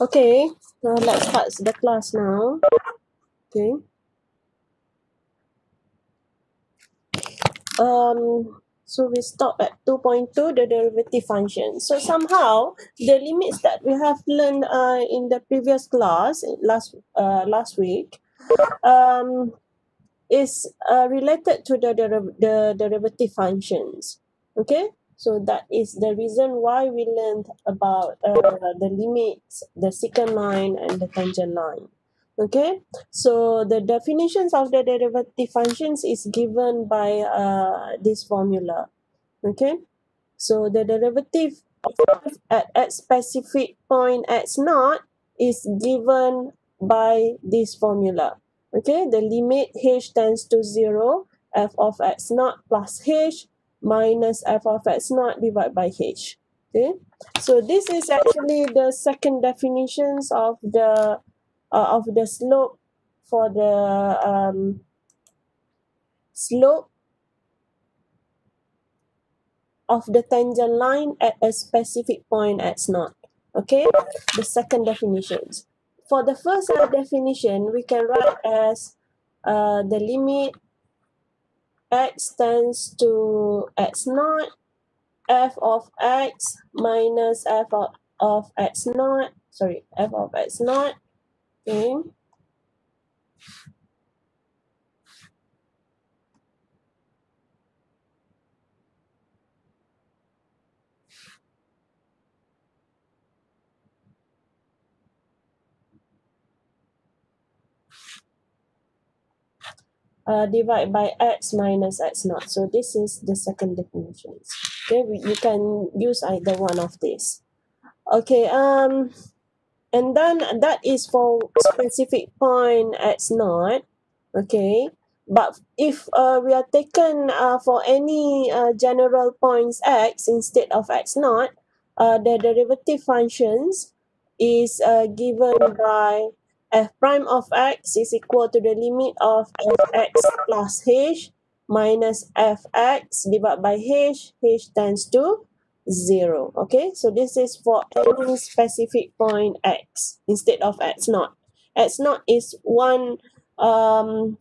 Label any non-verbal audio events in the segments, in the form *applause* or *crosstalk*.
Okay, now let's start the class now. Okay. Um, so we stop at 2.2, the derivative function. So somehow, the limits that we have learned uh, in the previous class, last, uh, last week, um, is uh, related to the, deriv- the derivative functions. Okay, so that is the reason why we learned about uh, the limits, the secant line, and the tangent line. Okay, so the definitions of the derivative functions is given by uh, this formula. Okay, so the derivative at, at specific point x naught is given by this formula. Okay, the limit h tends to 0, f of x naught plus h minus f of x naught divided by h. Okay, so this is actually the second definitions of the uh, of the slope for the um, slope of the tangent line at a specific point x naught. Okay, the second definitions. For the first definition, we can write as uh, the limit x tends to x naught f of x minus f of, x naught sorry f of x naught okay uh, divide by x minus x naught. So this is the second definition. Okay, you can use either one of these. Okay, um, and then that is for specific point x naught. Okay, but if uh, we are taken uh, for any uh, general points x instead of x naught, uh, the derivative functions is uh, given by f prime of x is equal to the limit of fx plus h minus fx divided by h, h tends to 0. Okay, so this is for any specific point x instead of x naught. x naught is one um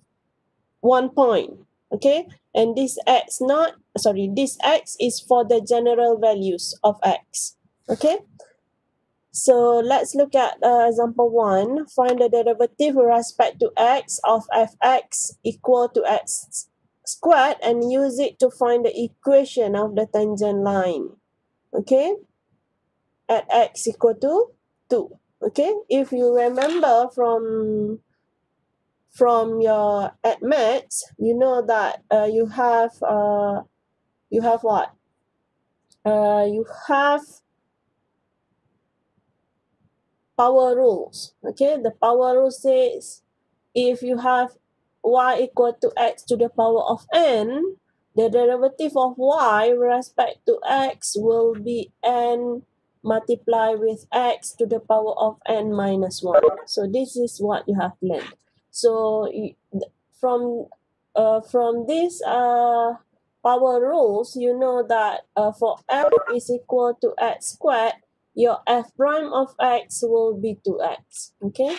one point. Okay, and this x naught sorry this x is for the general values of x. Okay, so let's look at uh, example 1. Find the derivative with respect to x of fx equal to x squared and use it to find the equation of the tangent line. Okay? At x equal to 2. Okay? If you remember from from your add maths, you know that uh, you have uh, you have what? Uh, you have power rules. Okay, the power rule says if you have y equal to x to the power of n, the derivative of y with respect to x will be n multiplied with x to the power of n minus 1. So this is what you have learned. So from uh, from this uh, power rules, you know that uh, for f is equal to x squared, your f prime of x will be 2x. Okay,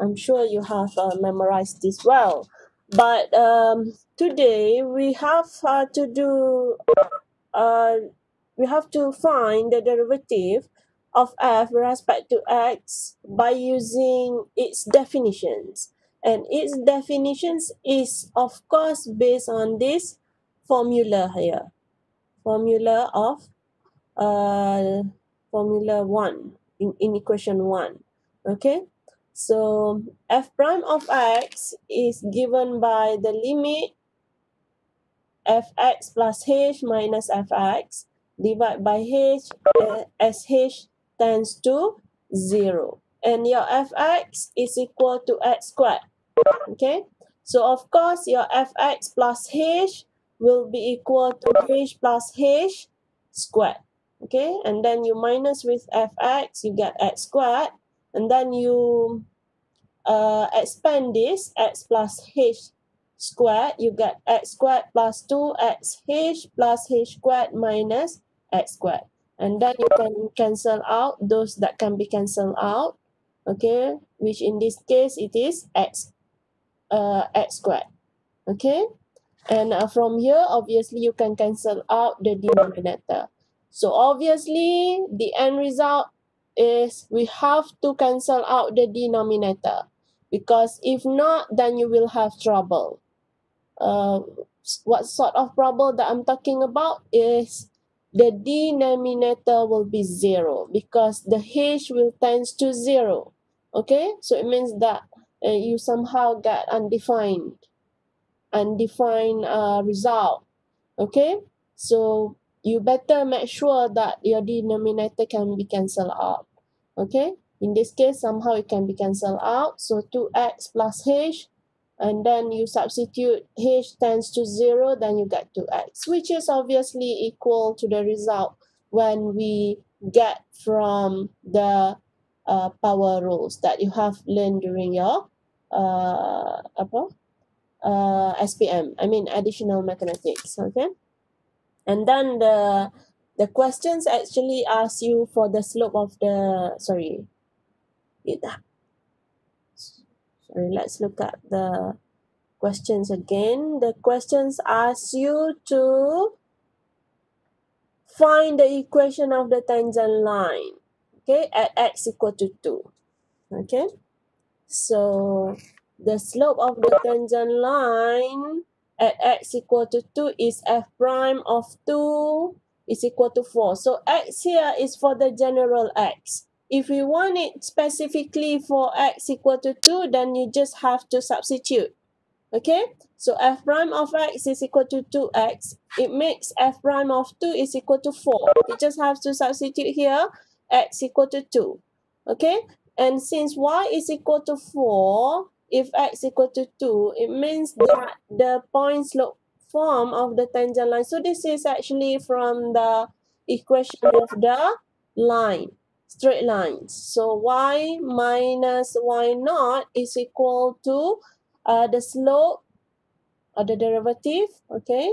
I'm sure you have uh, memorized this well. But um, today we have uh, to do, uh, we have to find the derivative of f with respect to x by using its definitions. And its definitions is of course based on this formula here. Formula of uh, formula 1 in, in equation 1 okay? So f prime of x is given by the limit fx plus h minus fx divided by h uh, as h tends to 0 and your fx is equal to x squared okay? So of course your fx plus h will be equal to h plus h squared okay? And then you minus with fx you get x squared. And then you uh, expand this x plus h squared you get x squared plus 2xh plus h squared minus x squared. And then you can cancel out those that can be cancelled out okay? Which in this case it is x uh, x squared okay? And uh, from here obviously you can cancel out the denominator so obviously the end result is we have to cancel out the denominator because if not then you will have trouble. Uh, what sort of trouble that I'm talking about is the denominator will be zero because the h will tends to zero. Okay? So it means that uh, you somehow get undefined undefined uh, result. Okay? So you better make sure that your denominator can be cancelled out. Okay? In this case somehow it can be cancelled out. So 2x plus h and then you substitute h tends to 0 then you get 2x which is obviously equal to the result when we get from the uh, power rules that you have learned during your uh, uh, SPM I mean additional mathematics. Okay and then the the questions actually ask you for the slope of the sorry. It sorry let's look at the questions again. The questions ask you to find the equation of the tangent line okay at x equal to 2 okay? So the slope of the tangent line at x equal to 2 is f prime of 2 is equal to 4 so x here is for the general x. If we want it specifically for x equal to 2 then you just have to substitute. Okay? So f prime of x is equal to 2x it makes f prime of 2 is equal to 4 you just have to substitute here x equal to 2 okay? And since y is equal to 4 if x equal to 2 it means that the point slope form of the tangent line. So this is actually from the equation of the line straight lines. So y minus y naught is equal to uh, the slope or the derivative okay?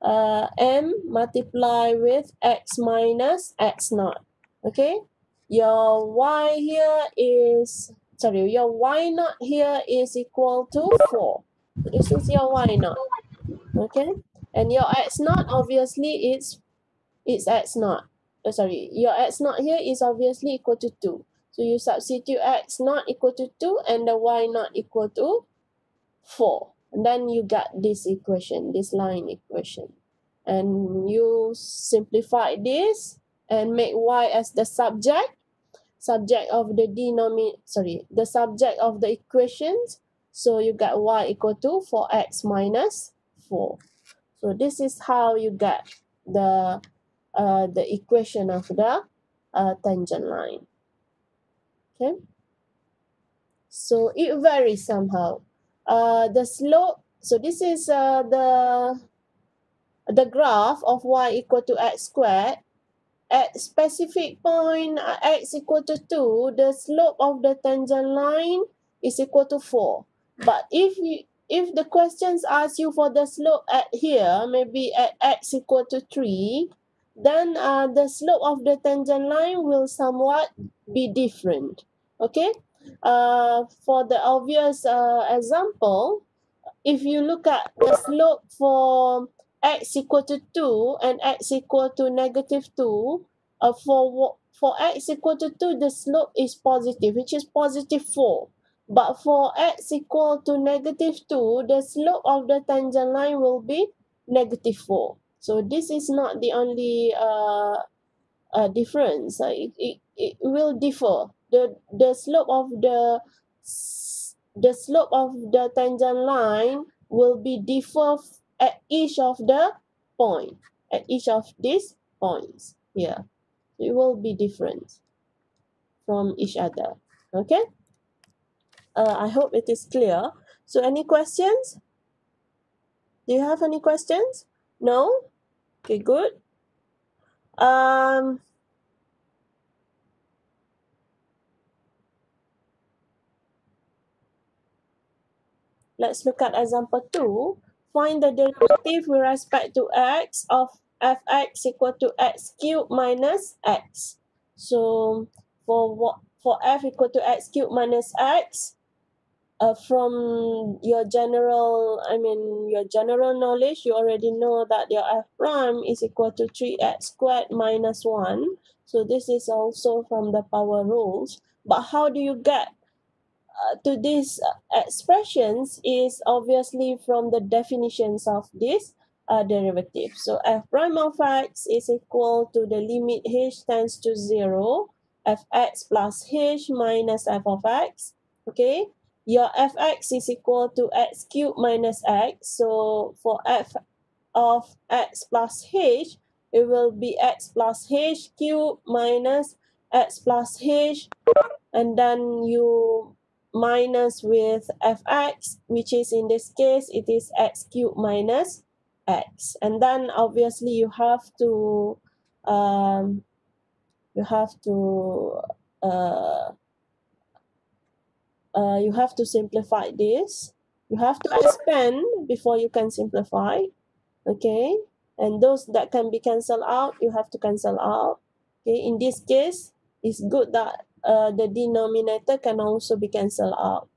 Uh, m multiply with x minus x naught okay? Your y here is sorry your y naught here is equal to 4 this is your y naught okay? And your x naught obviously it's it's x naught oh, sorry your x naught here is obviously equal to 2 so you substitute x naught equal to 2 and the y naught equal to 4 and then you got this equation this line equation. And you simplify this and make y as the subject subject of the denominator sorry the subject of the equations. So you got y equal to 4x minus 4 so this is how you get the uh, the equation of the uh, tangent line. Okay? So it varies somehow. Uh, the slope so this is uh, the the graph of y equal to x squared at specific point uh, x equal to 2 the slope of the tangent line is equal to 4 but if you if the questions ask you for the slope at here maybe at x equal to 3 then uh, the slope of the tangent line will somewhat be different. Okay? Uh, for the obvious uh, example if you look at the slope for x equal to 2 and x equal to negative 2 uh, for for x equal to 2 the slope is positive which is positive 4 but for x equal to negative 2 the slope of the tangent line will be negative 4 so this is not the only uh, uh, difference. Uh, it, it, it will differ. The the slope of the the slope of the tangent line will be differ at each of the point at each of these points here. It will be different from each other okay? Uh, i hope it is clear. So any questions? Do you have any questions? No? Okay good. Um let's look at example 2 find the derivative with respect to x of fx equal to x cubed minus x. So for what for f equal to x cubed minus x, uh, from your general, I mean, your general knowledge, you already know that your f prime is equal to 3x squared minus 1. So this is also from the power rules. But how do you get uh, to these uh, expressions is obviously from the definitions of this uh, derivative. So f prime of x is equal to the limit h tends to 0, fx plus h minus f of x. Okay, your fx is equal to x cubed minus x. So for f of x plus h, it will be x plus h cubed minus x plus h. And then you minus with fx, which is in this case, it is x cubed minus x. And then obviously you have to, um, you have to, uh, uh, you have to simplify this. You have to expand before you can simplify. Okay. And those that can be cancelled out, you have to cancel out. Okay. In this case, it's good that uh, the denominator can also be cancelled out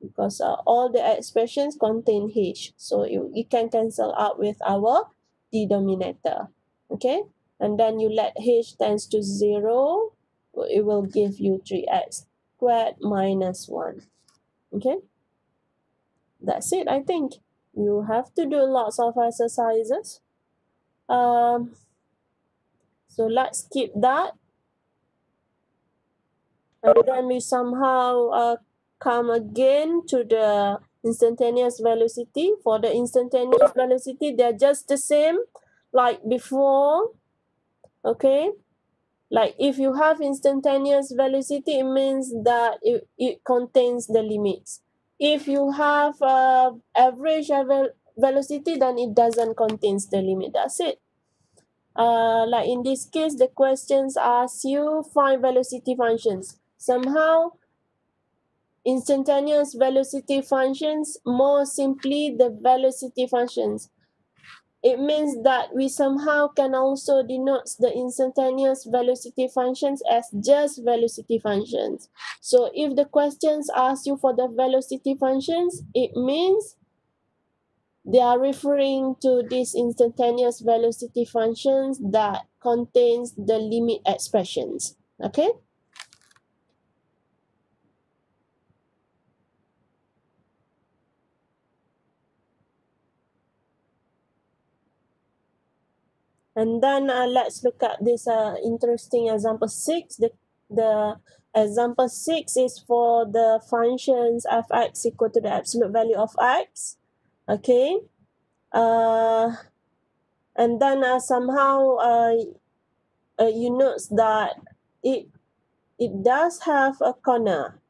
because uh, all the expressions contain h. So you, you can cancel out with our denominator. Okay. And then you let h tends to 0. It will give you 3x squared minus 1. Okay. That's it, I think. You have to do lots of exercises. Um, so let's keep that and then we somehow uh, come again to the instantaneous velocity. For the instantaneous velocity, they're just the same like before. Okay. Like if you have instantaneous velocity, it means that it, it contains the limits. If you have uh, average velocity, then it doesn't contains the limit. That's it. Uh, like in this case, the questions ask you find velocity functions somehow instantaneous velocity functions more simply the velocity functions. It means that we somehow can also denote the instantaneous velocity functions as just velocity functions. So if the questions ask you for the velocity functions it means they are referring to these instantaneous velocity functions that contains the limit expressions. Okay And then uh, let's look at this uh, interesting example 6. The, the example 6 is for the functions fx equal to the absolute value of x. Okay. Uh, and then uh, somehow uh, uh, you notice that it, it does have a corner.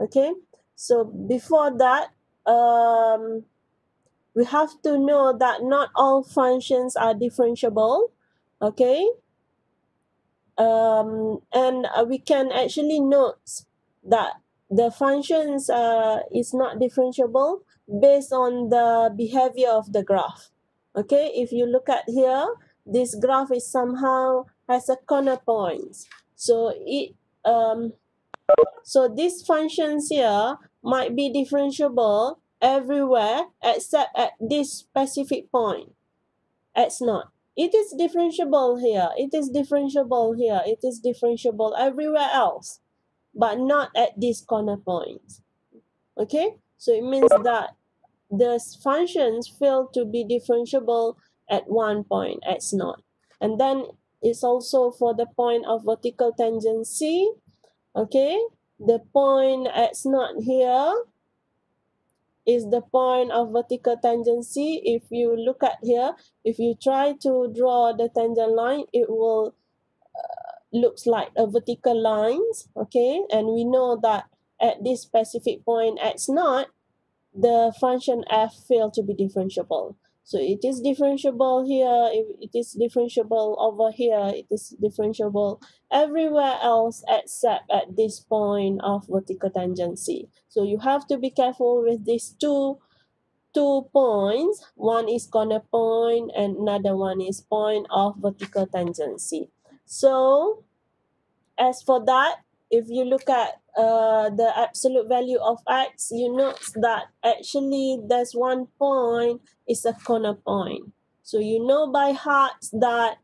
Okay. So before that, um, we have to know that not all functions are differentiable okay? Um, and uh, we can actually note that the functions uh, is not differentiable based on the behavior of the graph okay? If you look at here this graph is somehow has a corner points so it um so these functions here might be differentiable everywhere except at this specific point. It's not. It is differentiable here. It is differentiable here. It is differentiable everywhere else, but not at this corner point. Okay? So it means that the functions fail to be differentiable at one point, X naught. And then it's also for the point of vertical tangency. Okay? The point X naught here is the point of vertical tangency. If you look at here, if you try to draw the tangent line, it will uh, looks like a vertical lines, okay? And we know that at this specific point x naught, the function f failed to be differentiable. So it is differentiable here, it is differentiable over here, it is differentiable everywhere else except at this point of vertical tangency. So you have to be careful with these two two points. One is corner point and another one is point of vertical tangency. So as for that, if you look at uh, the absolute value of x, you notice that actually there's one point is a corner point. So you know by heart that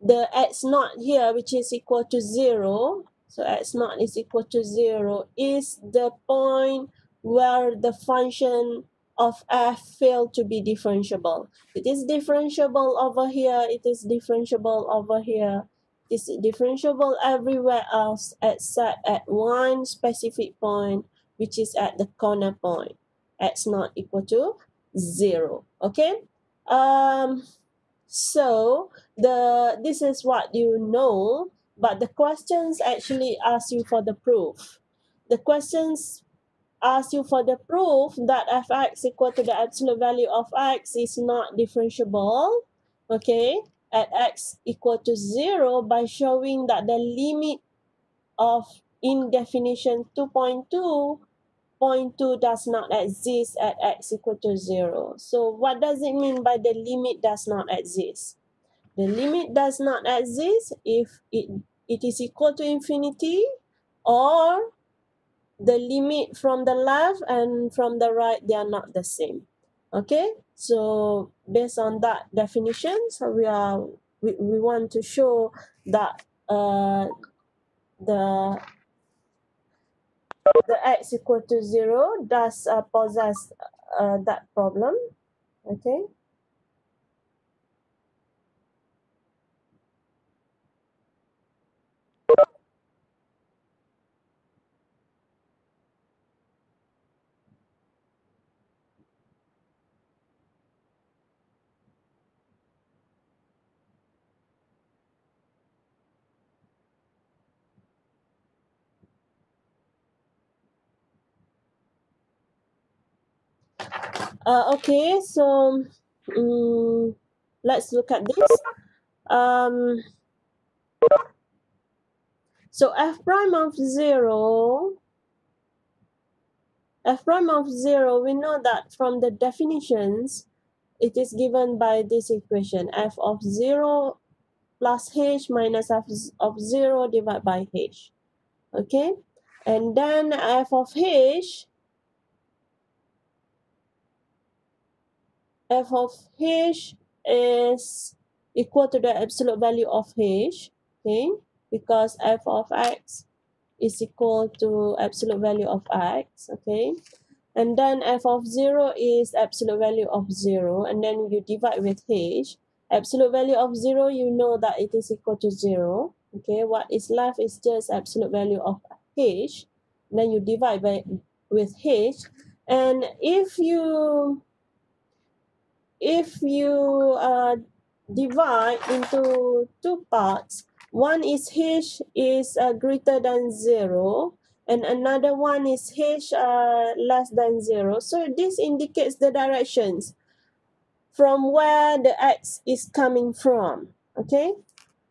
the x naught here, which is equal to 0, so x naught is equal to 0, is the point where the function of f failed to be differentiable. It is differentiable over here, it is differentiable over here, is differentiable everywhere else except at one specific point, which is at the corner point, x naught equal to 0. Okay? Um, so, the this is what you know, but the questions actually ask you for the proof. The questions ask you for the proof that fx equal to the absolute value of x is not differentiable, okay, at x equal to 0 by showing that the limit of in definition 2.2 0.2 does not exist at x equal to 0. So what does it mean by the limit does not exist? The limit does not exist if it, it is equal to infinity or the limit from the left and from the right, they are not the same. Okay, so based on that definition, so we are we, we want to show that uh, the the x equal to 0 does uh, possess uh, that problem. Okay. Uh, okay, so um, let's look at this. Um, so f prime of 0, f prime of 0, we know that from the definitions, it is given by this equation, f of 0 plus h minus f of 0 divided by h. Okay, and then f of h f of h is equal to the absolute value of h, okay, because f of x is equal to absolute value of x, okay, and then f of 0 is absolute value of 0, and then you divide with h, absolute value of 0, you know that it is equal to 0, okay, what is left is just absolute value of h, then you divide by with h, and if you if you uh, divide into two parts, one is h is uh, greater than 0 and another one is h uh, less than 0. So this indicates the directions from where the x is coming from. Okay,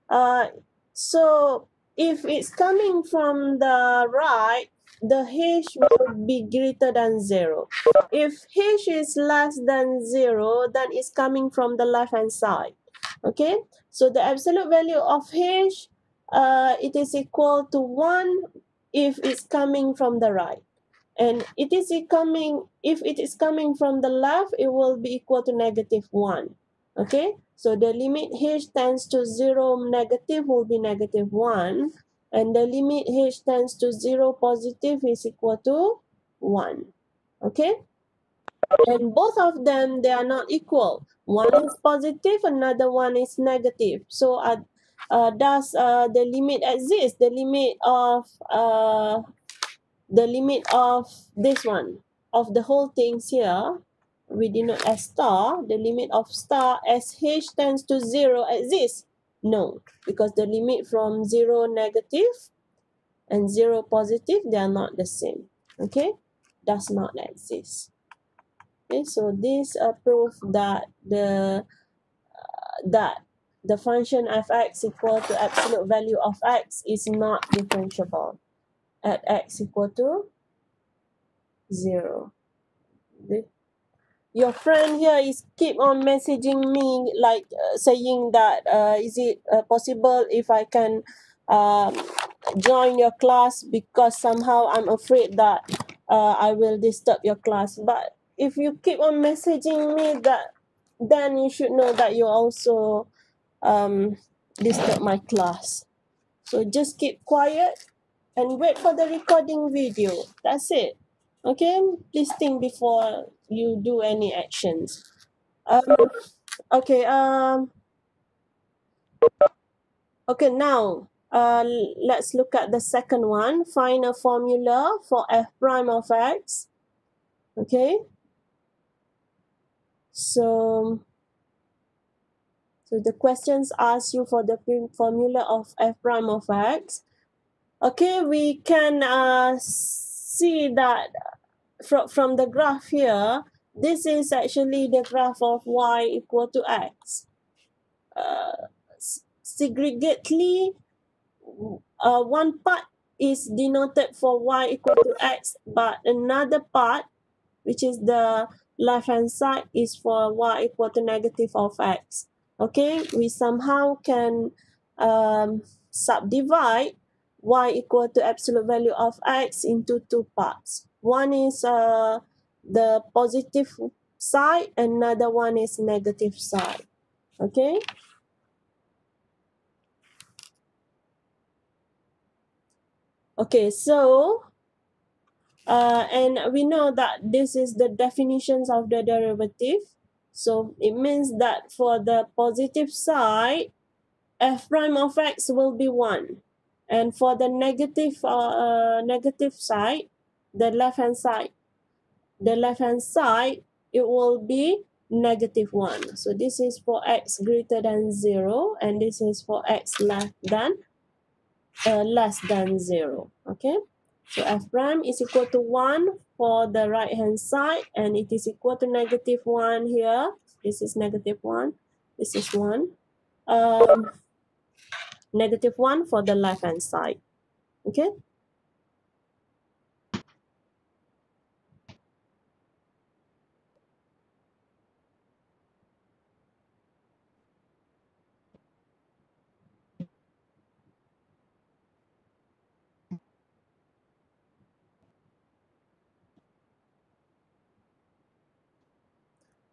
uh, so if it's coming from the right, the h will be greater than 0. If h is less than 0, then it's coming from the left hand side. Okay, so the absolute value of h, uh, it is equal to 1 if it's coming from the right. And it is coming, if it is coming from the left, it will be equal to negative 1. Okay, so the limit h tends to 0 negative will be negative 1 and the limit h tends to 0 positive is equal to 1. Okay? And both of them, they are not equal. One is positive, another one is negative. So uh, uh, does uh, the limit exist? The limit of uh, the limit of this one, of the whole things here, we denote as star, the limit of star as h tends to 0 exists. No, because the limit from 0 negative and 0 positive, they are not the same. Okay, does not exist. Okay, so this uh, proof that the uh, that the function f(x) equal to absolute value of x is not differentiable at x equal to 0. Okay your friend here is keep on messaging me like uh, saying that uh, is it uh, possible if I can um, join your class because somehow I'm afraid that uh, I will disturb your class. But if you keep on messaging me that, then you should know that you also um, disturb my class. So just keep quiet and wait for the recording video. That's it. Okay, please think before you do any actions. Um, okay, um, okay, now uh, let's look at the second one. Find a formula for f prime of x. Okay, so so the questions ask you for the formula of f prime of x. Okay, we can uh, see that from, from the graph here, this is actually the graph of y equal to x. Uh, segregately, uh, one part is denoted for y equal to x, but another part, which is the left-hand side, is for y equal to negative of x. Okay, we somehow can um, subdivide y equal to absolute value of x into two parts. One is uh, the positive side, another one is negative side. Okay. Okay, so uh, and we know that this is the definitions of the derivative. So it means that for the positive side, f prime of x will be 1. And for the negative uh, negative side, the left hand side, the left hand side, it will be negative 1. So this is for x greater than 0 and this is for x less than uh, less than 0. Okay, so f prime is equal to 1 for the right hand side and it is equal to negative 1 here. This is negative 1. This is 1. Um, negative 1 for the left hand side. Okay.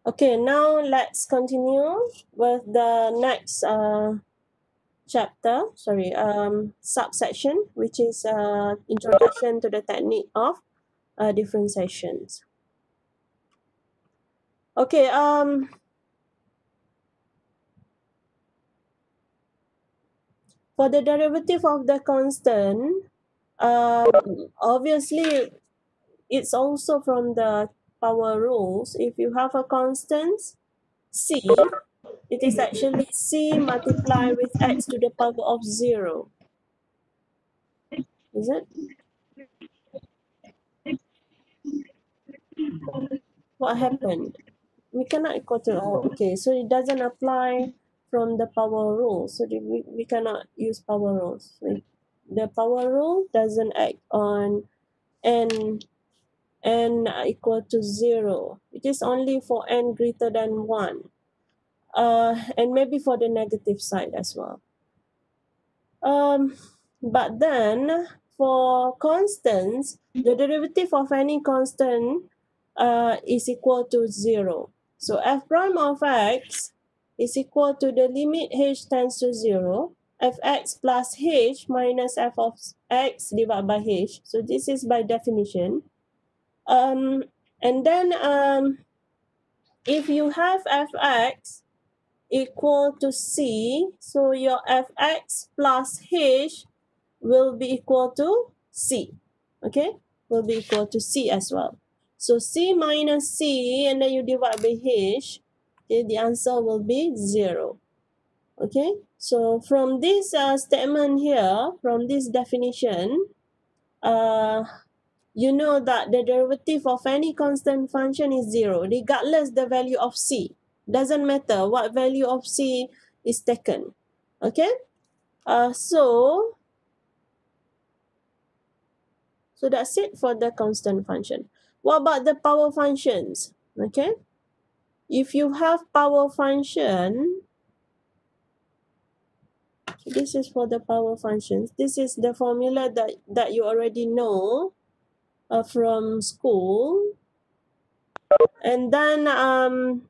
Okay, now let's continue with the next uh, chapter, sorry, um, subsection, which is uh, introduction to the technique of uh, differentiations. Okay, um, for the derivative of the constant, um, obviously it's also from the power rules. If you have a constant c, it is actually c multiplied with x to the power of 0. Is it? What happened? We cannot equal to, oh, okay, so it doesn't apply from the power rule. So we, we cannot use power rules. The power rule doesn't act on n n equal to 0. It is only for n greater than 1 uh, and maybe for the negative side as well. Um, but then for constants, the derivative of any constant uh, is equal to 0. So f prime of x is equal to the limit h tends to 0 fx plus h minus f of x divided by h. So this is by definition. Um, and then um, if you have fx equal to c, so your fx plus h will be equal to c. Okay, will be equal to c as well. So c minus c and then you divide by h, okay, the answer will be 0. Okay, so from this uh, statement here, from this definition, uh, you know that the derivative of any constant function is 0, regardless the value of c. Doesn't matter what value of c is taken. Okay? Uh, so, so that's it for the constant function. What about the power functions? Okay? If you have power function, this is for the power functions. This is the formula that, that you already know uh, from school. And then um,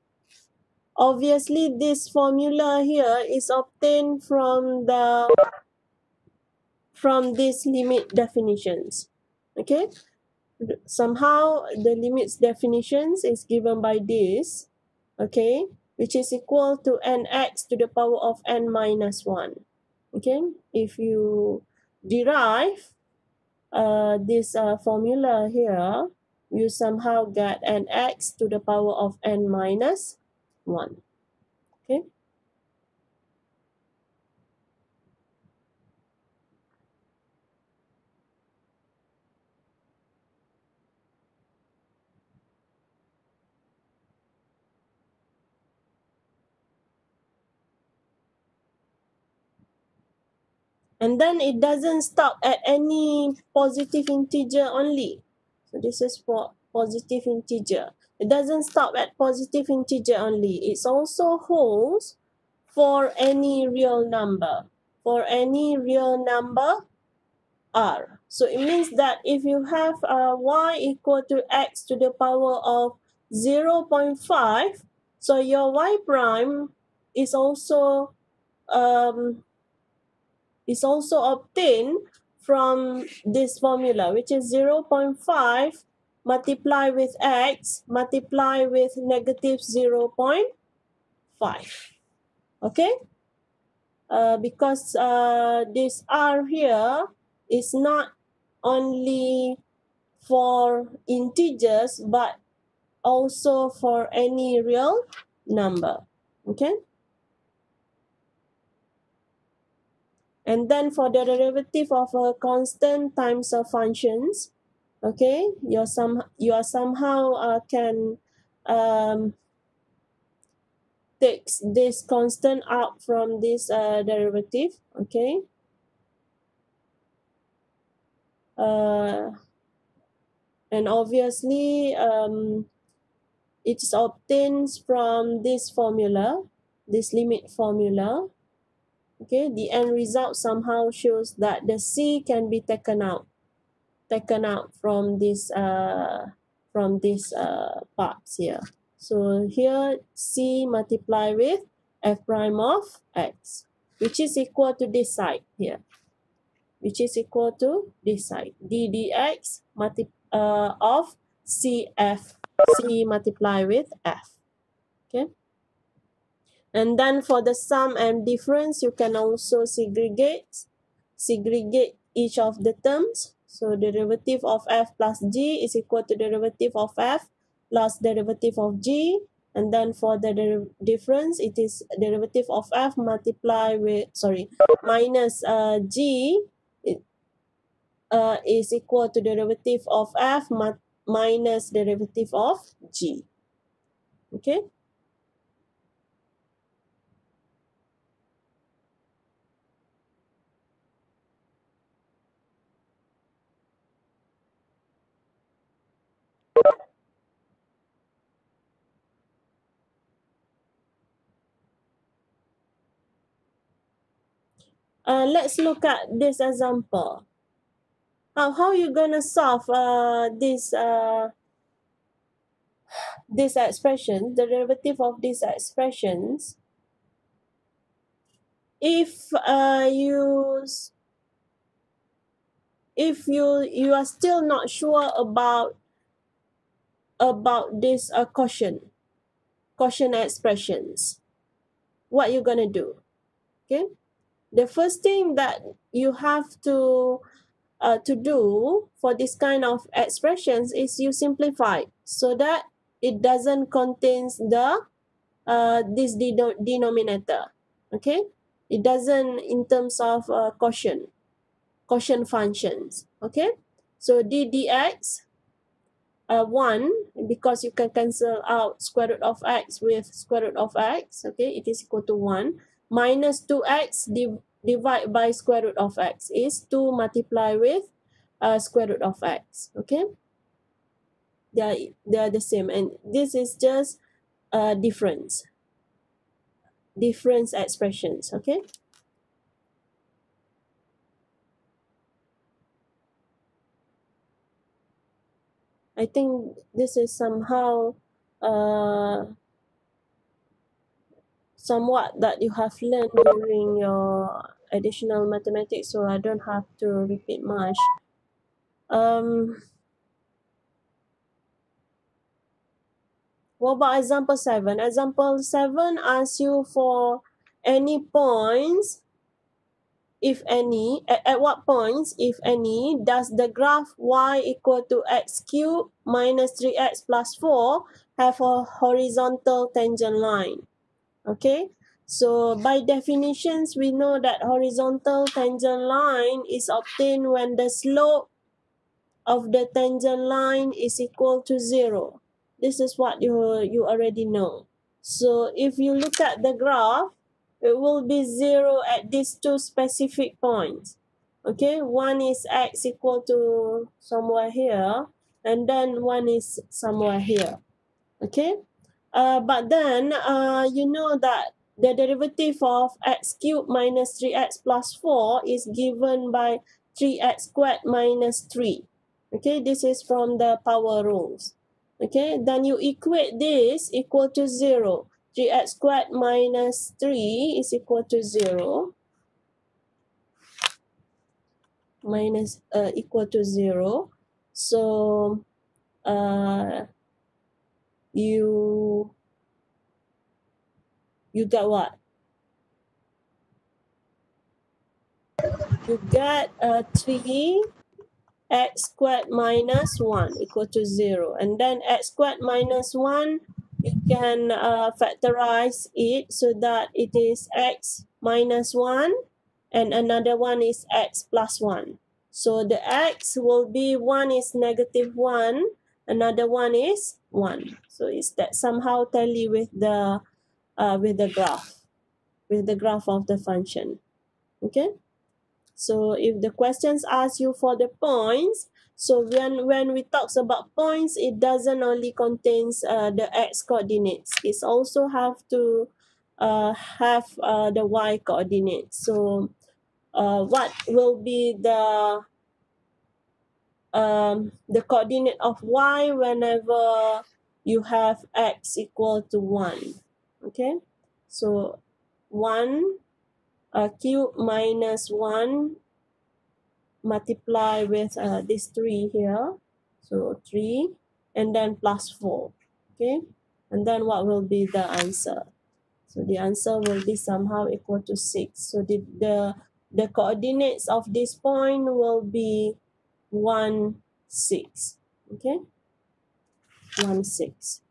obviously this formula here is obtained from the from these limit definitions. Okay, somehow the limits definitions is given by this. Okay, which is equal to nx to the power of n minus 1. Okay, if you derive uh, this uh, formula here, you somehow get an x to the power of n minus 1. Okay. And then it doesn't stop at any positive integer only. So this is for positive integer. It doesn't stop at positive integer only. It also holds for any real number. For any real number r. So it means that if you have uh, y equal to x to the power of 0 0.5, so your y prime is also um, is also obtained from this formula, which is 0 0.5 multiply with x multiply with negative 0 0.5. Okay? Uh, because uh, this r here is not only for integers but also for any real number. Okay? And then for the derivative of a constant times of functions, okay, you're some you are somehow uh, can um, takes this constant out from this uh, derivative, okay. Uh, and obviously um, it's obtained from this formula, this limit formula, okay the end result somehow shows that the c can be taken out taken out from this uh from this uh parts here. So here c multiply with f prime of x which is equal to this side here which is equal to this side. D dx multi uh, of cf c multiply with f. Okay and then for the sum and difference, you can also segregate, segregate each of the terms. So derivative of f plus g is equal to derivative of f plus derivative of g. And then for the difference, it is derivative of f multiply with, sorry, minus uh, g uh, is equal to derivative of f minus derivative of g. Okay. Uh, let's look at this example. How, how you gonna solve uh, this uh, this expression, the derivative of these expressions, if uh, you if you you are still not sure about about this uh, quotient quotient expressions, what you gonna do? Okay the first thing that you have to uh, to do for this kind of expressions is you simplify so that it doesn't contains the uh, this de denominator okay? It doesn't in terms of uh, quotient quotient functions okay? So d dx uh, 1 because you can cancel out square root of x with square root of x okay? It is equal to 1 minus 2x div divide by square root of x is 2 multiply with uh, square root of x. Okay, they are, they are the same, and this is just a difference, difference expressions. Okay. I think this is somehow uh, somewhat that you have learned during your additional mathematics, so I don't have to repeat much. Um, what about example 7? Example 7 asks you for any points if any, at, at what points, if any, does the graph y equal to x cubed minus 3x plus 4 have a horizontal tangent line? Okay, so by definitions, we know that horizontal tangent line is obtained when the slope of the tangent line is equal to 0. This is what you, you already know. So if you look at the graph, it will be 0 at these two specific points. Okay, one is x equal to somewhere here, and then one is somewhere here. Okay, uh, but then uh, you know that the derivative of x cubed minus 3x plus 4 is given by 3x squared minus 3. Okay, this is from the power rules. Okay, then you equate this equal to 0. 3x squared minus 3 is equal to 0 minus uh, equal to 0 so uh, you you got what you got uh, 3 x squared minus 1 equal to 0 and then x squared minus 1 you can uh, factorize it so that it is x minus 1 and another one is x plus 1. So the x will be 1 is negative 1, another one is 1. So it's that somehow tally with the uh, with the graph, with the graph of the function. Okay? So if the questions ask you for the points, so when, when we talks about points, it doesn't only contains uh, the x coordinates. It also have to uh, have uh, the y coordinates. So uh, what will be the um, the coordinate of y whenever you have x equal to 1. Okay, so 1 uh, cube minus 1 multiply with uh, this 3 here. So 3 and then plus 4. Okay. And then what will be the answer? So the answer will be somehow equal to 6. So the, the, the coordinates of this point will be 1, 6. Okay. 1, 6.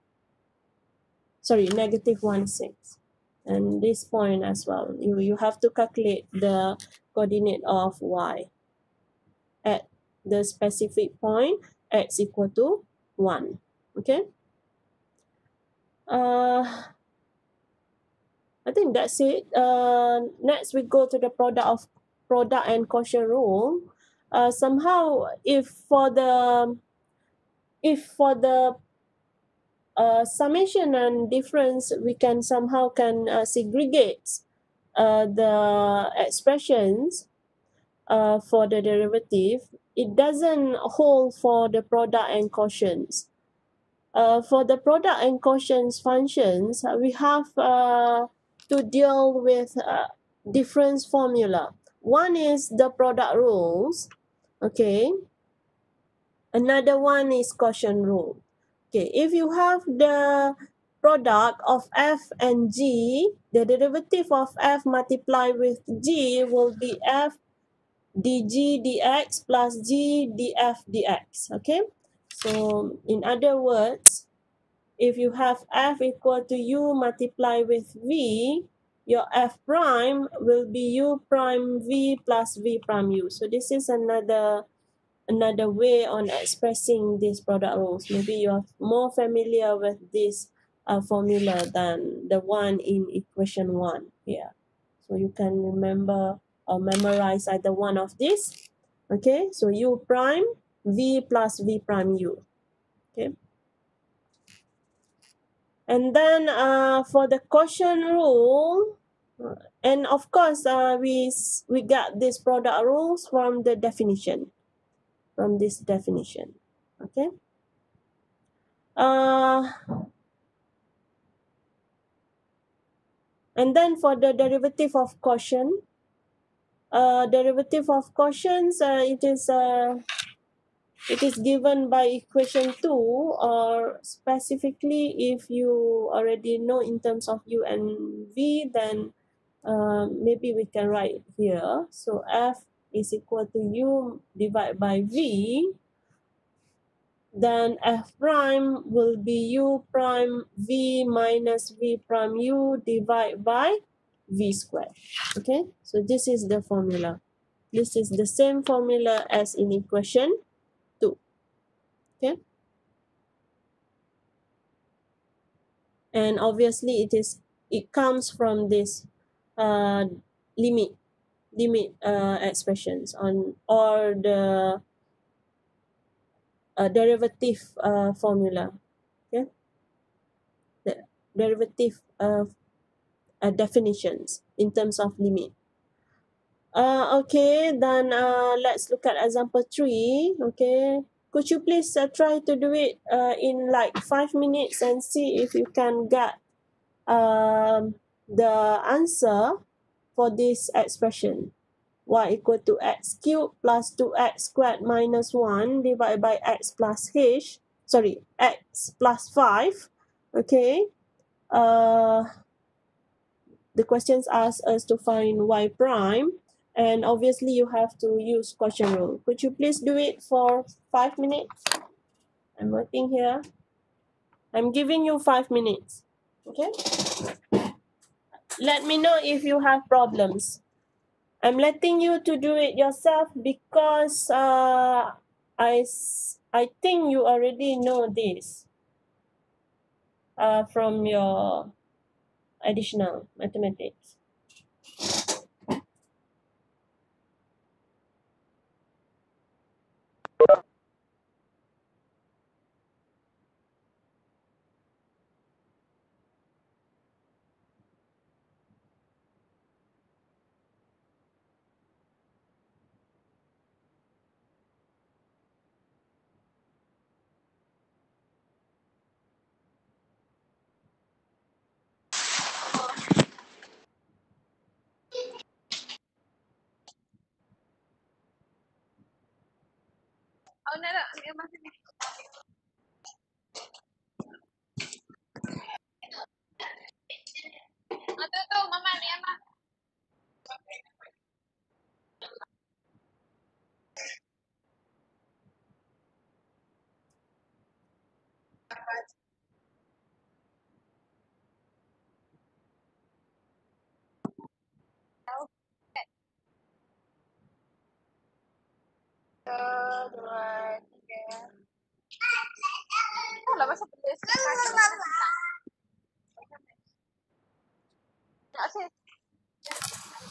Sorry, negative 1, 6. And this point as well. You, you have to calculate the coordinate of y at the specific point x equal to 1. Okay. Uh, I think that's it. Uh, next, we go to the product of product and quotient rule. Uh, somehow, if for the if for the uh, summation and difference, we can somehow can uh, segregate uh, the expressions uh, for the derivative, it doesn't hold for the product and quotients. Uh, for the product and quotients functions, we have uh, to deal with uh, difference formula. One is the product rules, okay. Another one is quotient rule. Okay, if you have the product of f and g, the derivative of f multiplied with g will be f dg dx plus g df dx. Okay, so in other words, if you have f equal to u multiply with v, your f prime will be u prime v plus v prime u. So this is another another way on expressing these product rules. Maybe you are more familiar with this uh, formula than the one in equation 1 here. So you can remember or memorize either one of these. Okay, so u prime v plus v prime u. Okay. And then uh, for the quotient rule, and of course, uh, we, we got these product rules from the definition, from this definition. Okay. Uh, and then for the derivative of quotient, uh, derivative of quotients, uh, it is uh, it is given by equation 2 or specifically if you already know in terms of u and v then um, maybe we can write here. So f is equal to u divided by v then f prime will be u prime v minus v prime u divided by v squared. Okay? So this is the formula. This is the same formula as in equation okay and obviously it is it comes from this uh limit limit uh expressions on or the uh, derivative uh formula. Okay? The derivative of uh, definitions in terms of limit. Uh okay then uh let's look at example three okay could you please uh, try to do it uh, in like five minutes and see if you can get um, the answer for this expression? Y equal to x cubed plus 2x squared minus 1 divided by x plus h sorry x plus 5 okay? Uh, the questions ask us to find y prime and obviously you have to use quotient rule. Could you please do it for five minutes? I'm working here. I'm giving you five minutes. Okay? Let me know if you have problems. I'm letting you to do it yourself because uh, I, I think you already know this uh, from your additional mathematics. Oh, no, no. Dia masih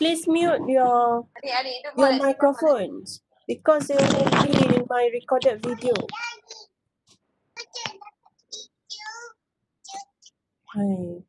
Please mute your Adik-adik tu your microphones because they will be in my recorded video. Hai.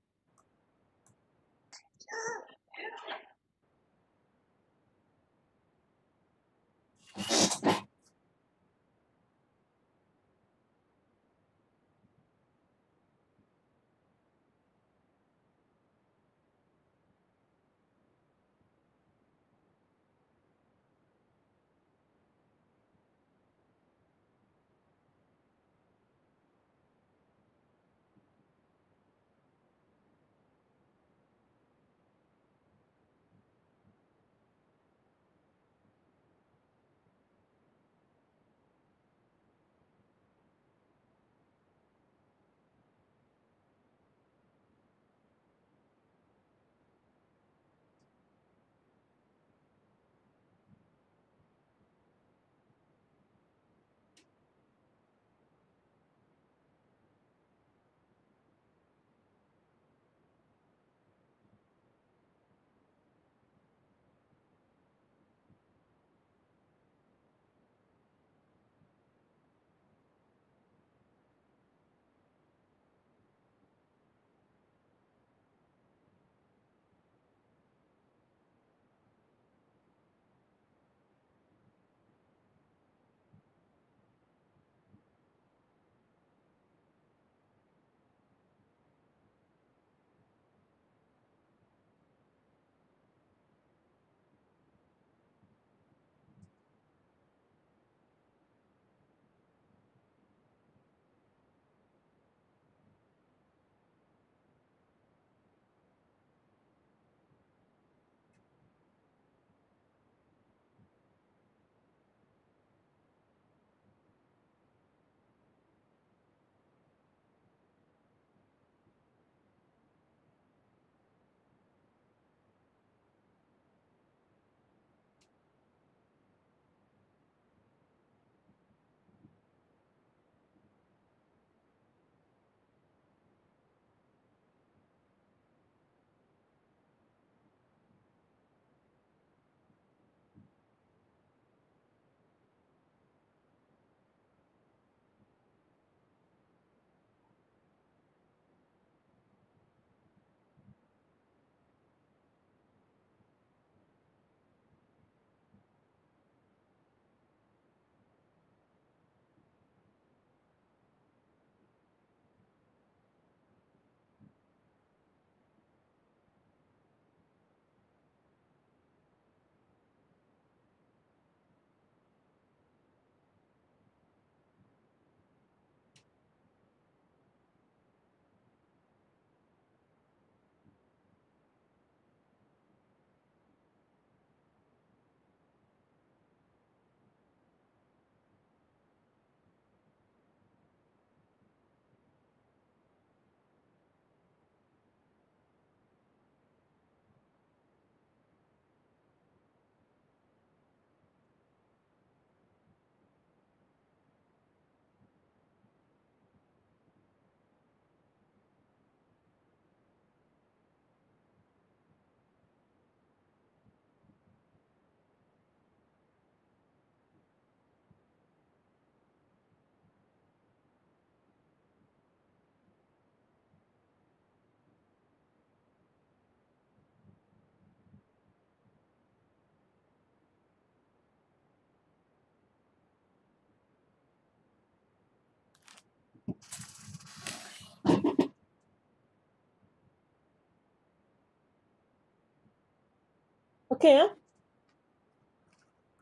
Okay.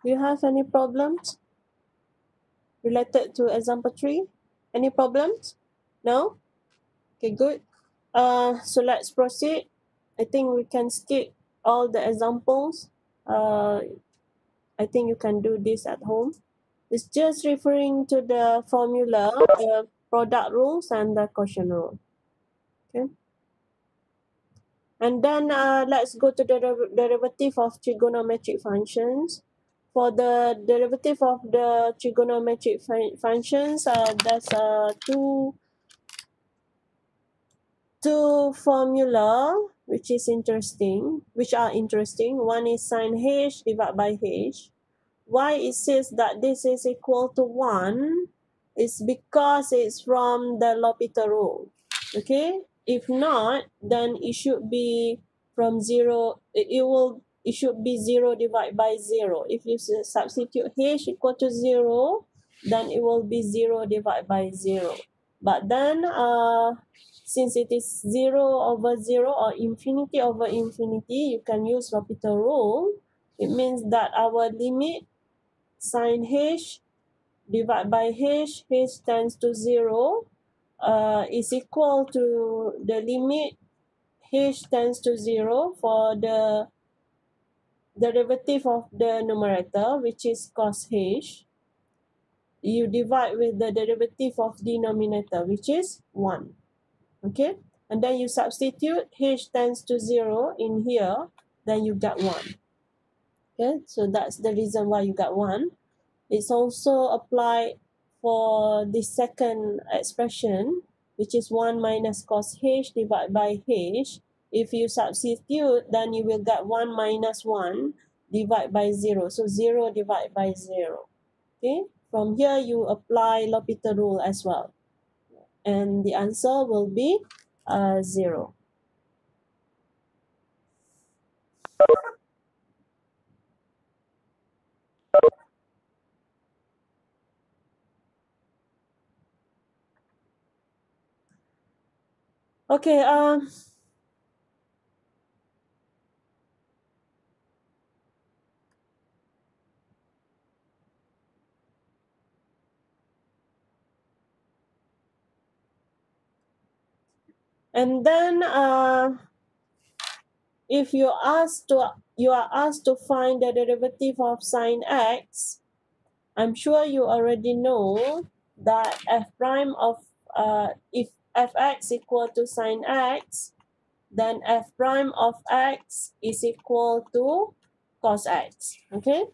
Do you have any problems related to example three? Any problems? No? Okay, good. Uh, so let's proceed. I think we can skip all the examples. Uh, I think you can do this at home. It's just referring to the formula, the product rules, and the quotient rule. Okay. And then uh, let's go to the deriv- derivative of trigonometric functions. For the derivative of the trigonometric fun- functions, uh, there's uh, two two formula which is interesting, which are interesting. One is sine h divided by h. Why it says that this is equal to 1 is because it's from the L'Hopital rule. Okay? If not, then it should be from 0, it, will it should be 0 divided by 0. If you substitute h equal to 0, then it will be 0 divided by 0. But then, uh, since it is 0 over 0 or infinity over infinity, you can use L'Hopital rule. It means that our limit sine h divided by h, h tends to 0, uh, is equal to the limit h tends to 0 for the derivative of the numerator, which is cos h. You divide with the derivative of denominator, which is 1. Okay? And then you substitute h tends to 0 in here, then you get 1. Okay? So that's the reason why you got 1. It's also applied for the second expression, which is 1 minus cos h divided by h. If you substitute, then you will get 1 minus 1 divided by 0. So 0 divided by 0. Okay? From here, you apply L'Hopital rule as well. And the answer will be uh, 0. Okay, um, and then uh, if you asked to you are asked to find the derivative of sine x, I'm sure you already know that f prime of uh, if fx equal to sine x, then f prime of x is equal to cos x. Okay.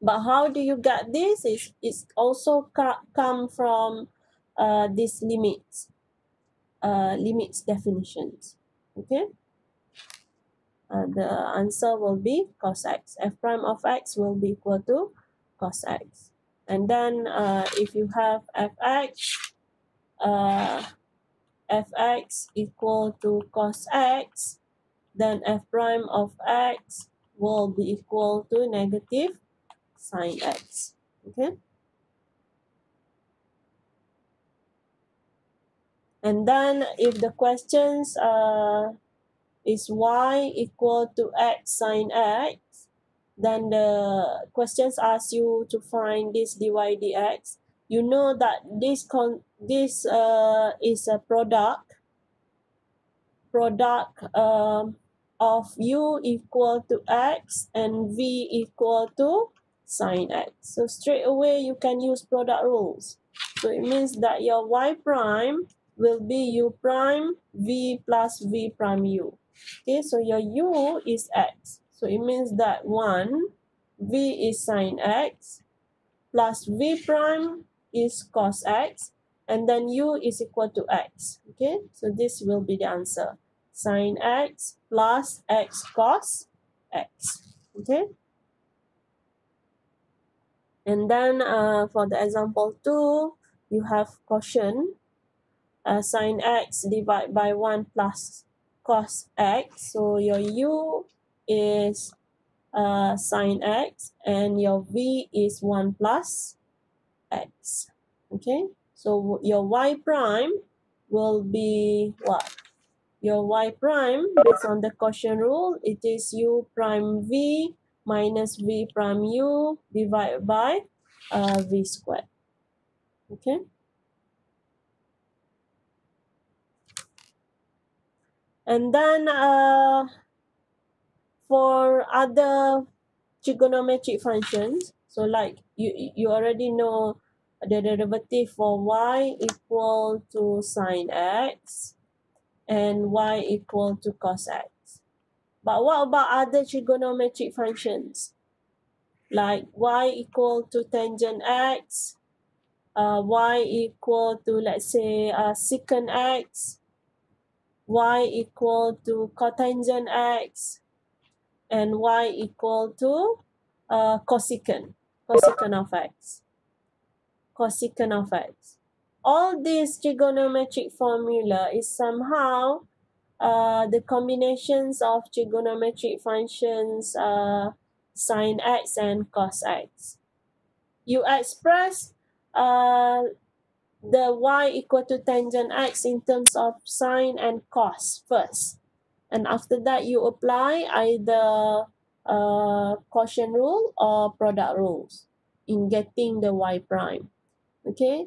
But how do you get this? Is it's also come from uh, these limits, uh, limits definitions. Okay. Uh, the answer will be cos x. f prime of x will be equal to cos x. And then uh, if you have fx, uh, fx equal to cos x, then f prime of x will be equal to negative sine x. Okay. And then if the questions uh, is y equal to x sine x, then the questions ask you to find this dy dx. You know that this con this uh, is a product product um, of u equal to x and v equal to sine x. So straight away you can use product rules. So it means that your y prime will be u prime v plus v prime u. Okay, so your u is x. So it means that 1 v is sine x plus v prime is cos x and then u is equal to x. Okay, so this will be the answer. Sine x plus x cos x. Okay. And then uh, for the example 2, you have quotient uh, sine x divided by 1 plus cos x. So your u is uh, sine x and your v is 1 plus x. Okay, so your y prime will be what? your y prime based on the quotient rule it is u prime v minus v prime u divided by uh, v squared okay and then uh, for other trigonometric functions so like you you already know the derivative for y equal to sine x and y equal to cos x. But what about other trigonometric functions? Like y equal to tangent x, uh, y equal to, let's say, uh, secant x, y equal to cotangent x, and y equal to uh, cosecant, cosecant of x, cosecant of x all this trigonometric formula is somehow uh, the combinations of trigonometric functions uh, sine x and cos x. You express uh, the y equal to tangent x in terms of sine and cos first. And after that, you apply either uh, quotient rule or product rules in getting the y prime. Okay,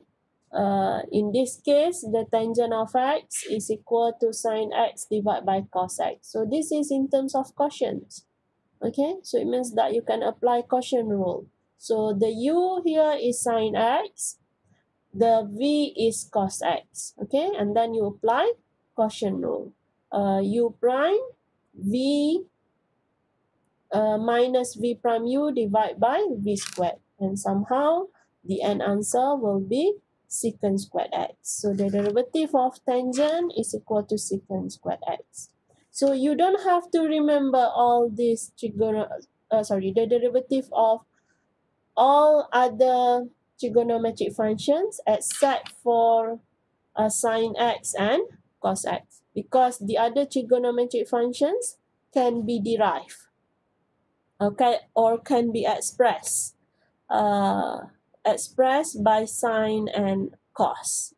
uh, in this case, the tangent of x is equal to sine x divided by cos x. So this is in terms of quotient. Okay, so it means that you can apply quotient rule. So the u here is sine x, the v is cos x. Okay, and then you apply quotient rule. Uh, u prime v uh, minus v prime u divided by v squared. And somehow the end answer will be secant squared x. So the derivative of tangent is equal to secant squared x. So you don't have to remember all these trigono uh, sorry, the derivative of all other trigonometric functions except for uh, sine x and cos x because the other trigonometric functions can be derived okay or can be expressed uh, expressed by sine and cos.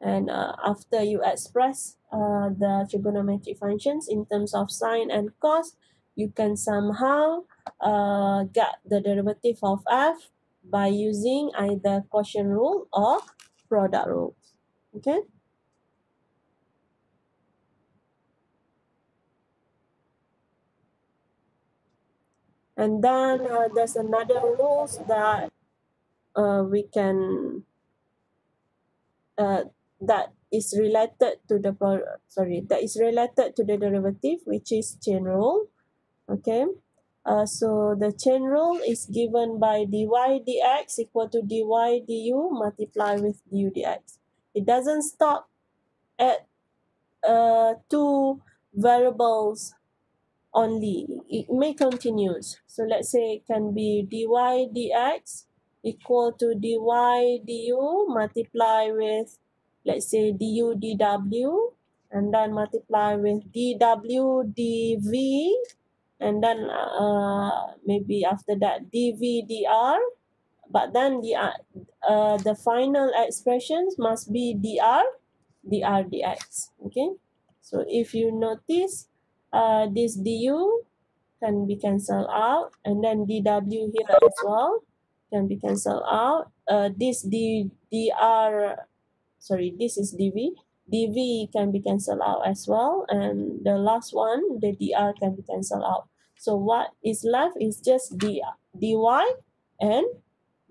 And uh, after you express uh, the trigonometric functions in terms of sine and cos, you can somehow uh, get the derivative of f by using either quotient rule or product rule. Okay? And then uh, there's another rules that uh, we can uh, that is related to the pro sorry that is related to the derivative which is chain rule okay? Uh, so the chain rule is given by dy dx equal to dy du multiply with du dx. It doesn't stop at uh, two variables only. It may continues so let's say it can be dy dx equal to dy du multiply with let's say du dw and then multiply with dw dv and then uh, maybe after that dv dr. But then the uh, the final expressions must be dr dr dx okay? So if you notice uh, this du can be cancelled out and then dw here as well can be cancelled out. Uh, this d dr, sorry, this is dv. dv can be cancelled out as well. And the last one, the dr can be cancelled out. So what is left is just dy and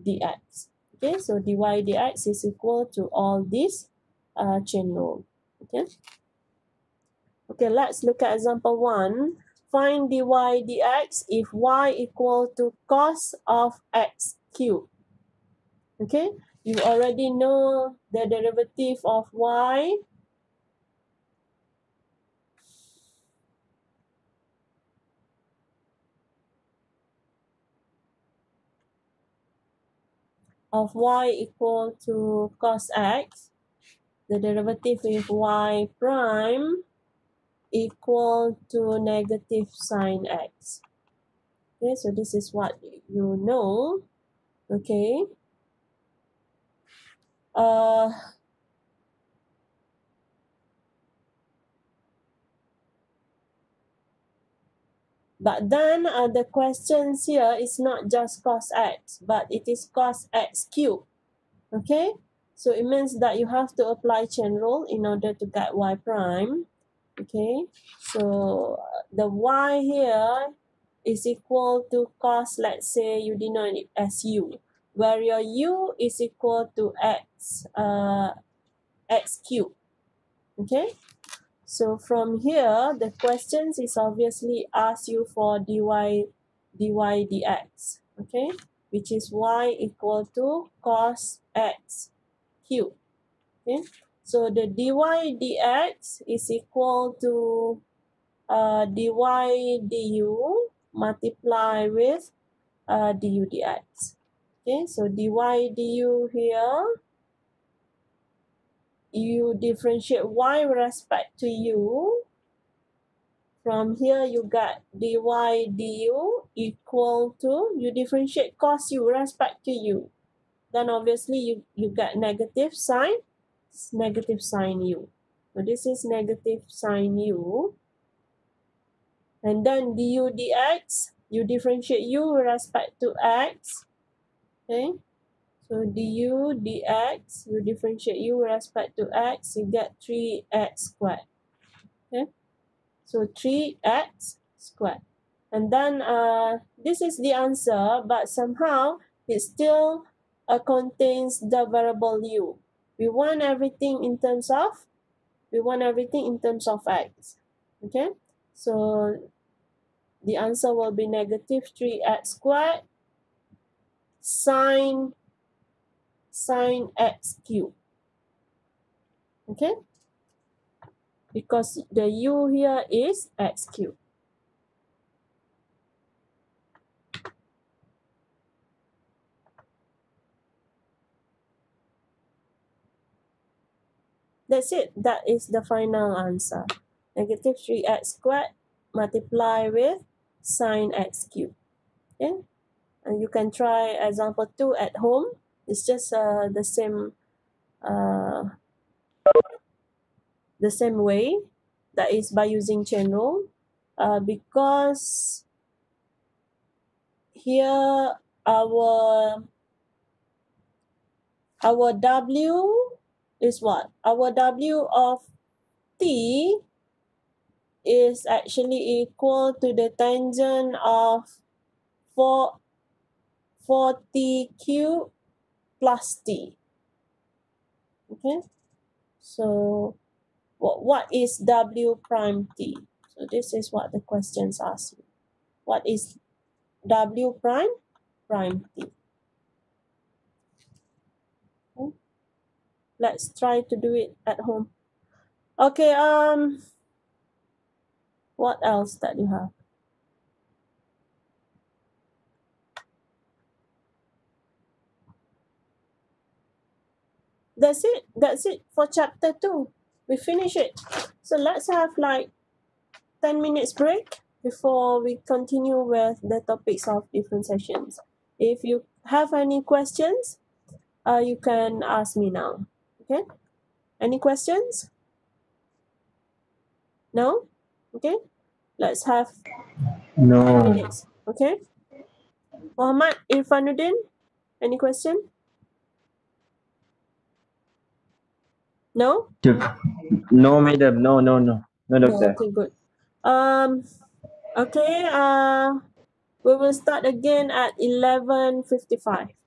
dx. Okay, so dy dx is equal to all these uh, chain rule. Okay. Okay, let's look at example one. Find dy dx if y equal to cos of x cube. Okay, you already know the derivative of y. of y equal to cos x, the derivative of y prime equal to negative sine x. Okay, so this is what you know okay uh But then uh, the questions here is not just cos x, but it is cos x cubed. Okay? So it means that you have to apply chain rule in order to get y prime. Okay? So the y here is equal to cos, let's say you denote it as u, where your u is equal to x, uh, x cubed. Okay, so from here, the questions is obviously ask you for dy, dy dx, okay, which is y equal to cos x cubed. Okay, so the dy dx is equal to uh, dy du multiply with uh, du dx. Okay, so dy du here you differentiate y with respect to u. From here, you got dy du equal to, you differentiate cos u with respect to u. Then obviously you, you get negative sine, negative sine u. So this is negative sine u. And then du dx, you differentiate u with respect to x. Okay, so du dx, you differentiate u with respect to x, you get 3x squared. Okay, so 3x squared. And then uh, this is the answer, but somehow it still uh, contains the variable u. We want everything in terms of, we want everything in terms of x. Okay, so the answer will be negative 3x squared sine sine x cubed. Okay? Because the u here is x cubed. That's it. That is the final answer. Negative 3x squared multiply with sine x cubed. Okay? And you can try example 2 at home. It's just uh, the same uh, the same way that is by using chain rule uh, because here our our w is what our w of t is actually equal to the tangent of 4 4t cubed plus t. Okay, so what, what is w prime t? So this is what the questions ask you. What is w prime prime t? Let's try to do it at home. Okay, um, what else that you have? That's it. That's it for chapter 2. We finish it. So let's have like 10 minutes break before we continue with the topics of differentiations. If you have any questions, uh, you can ask me now. Okay? Any questions? No? Okay? Let's have No. minutes. Okay? Muhammad Irfanuddin, any question? No? No, madam. No, no, no. No, doctor. okay, good. Um, okay, uh, we will start again at 11.55.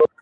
Okay.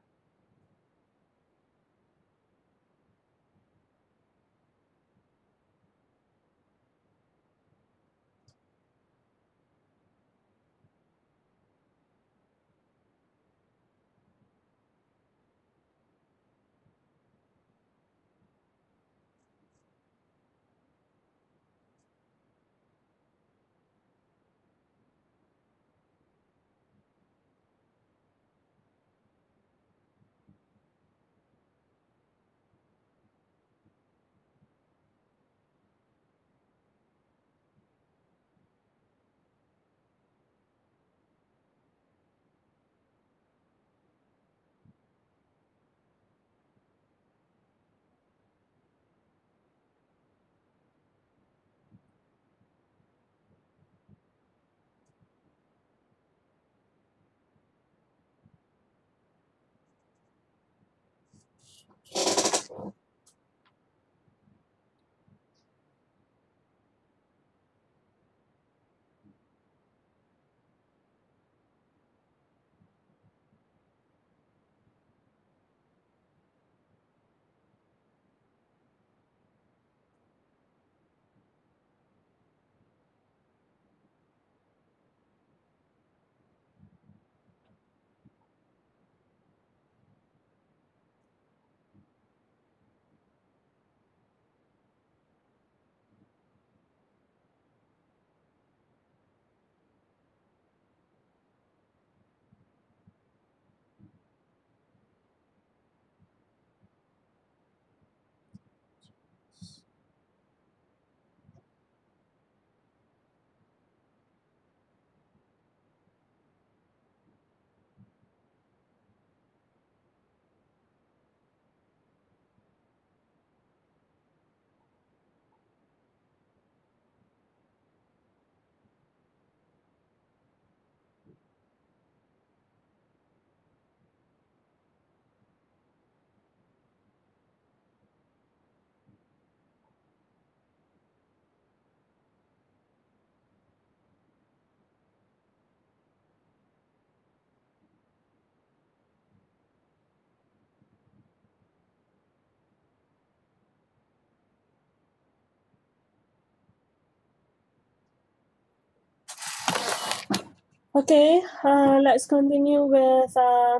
Okay, uh, let's continue with uh,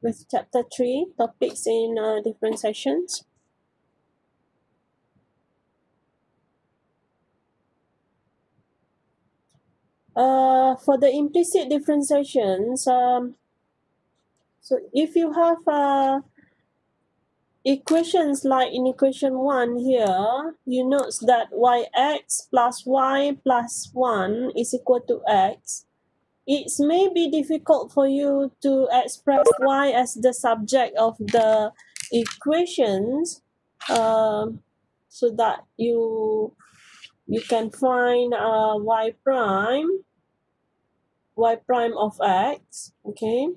with chapter three topics in uh, differentiations. Uh, for the implicit differentiations, um, so if you have uh, equations like in equation 1 here, you note that yx plus y plus 1 is equal to x. It may be difficult for you to express y as the subject of the equations um, so that you you can find uh, y prime y prime of x okay?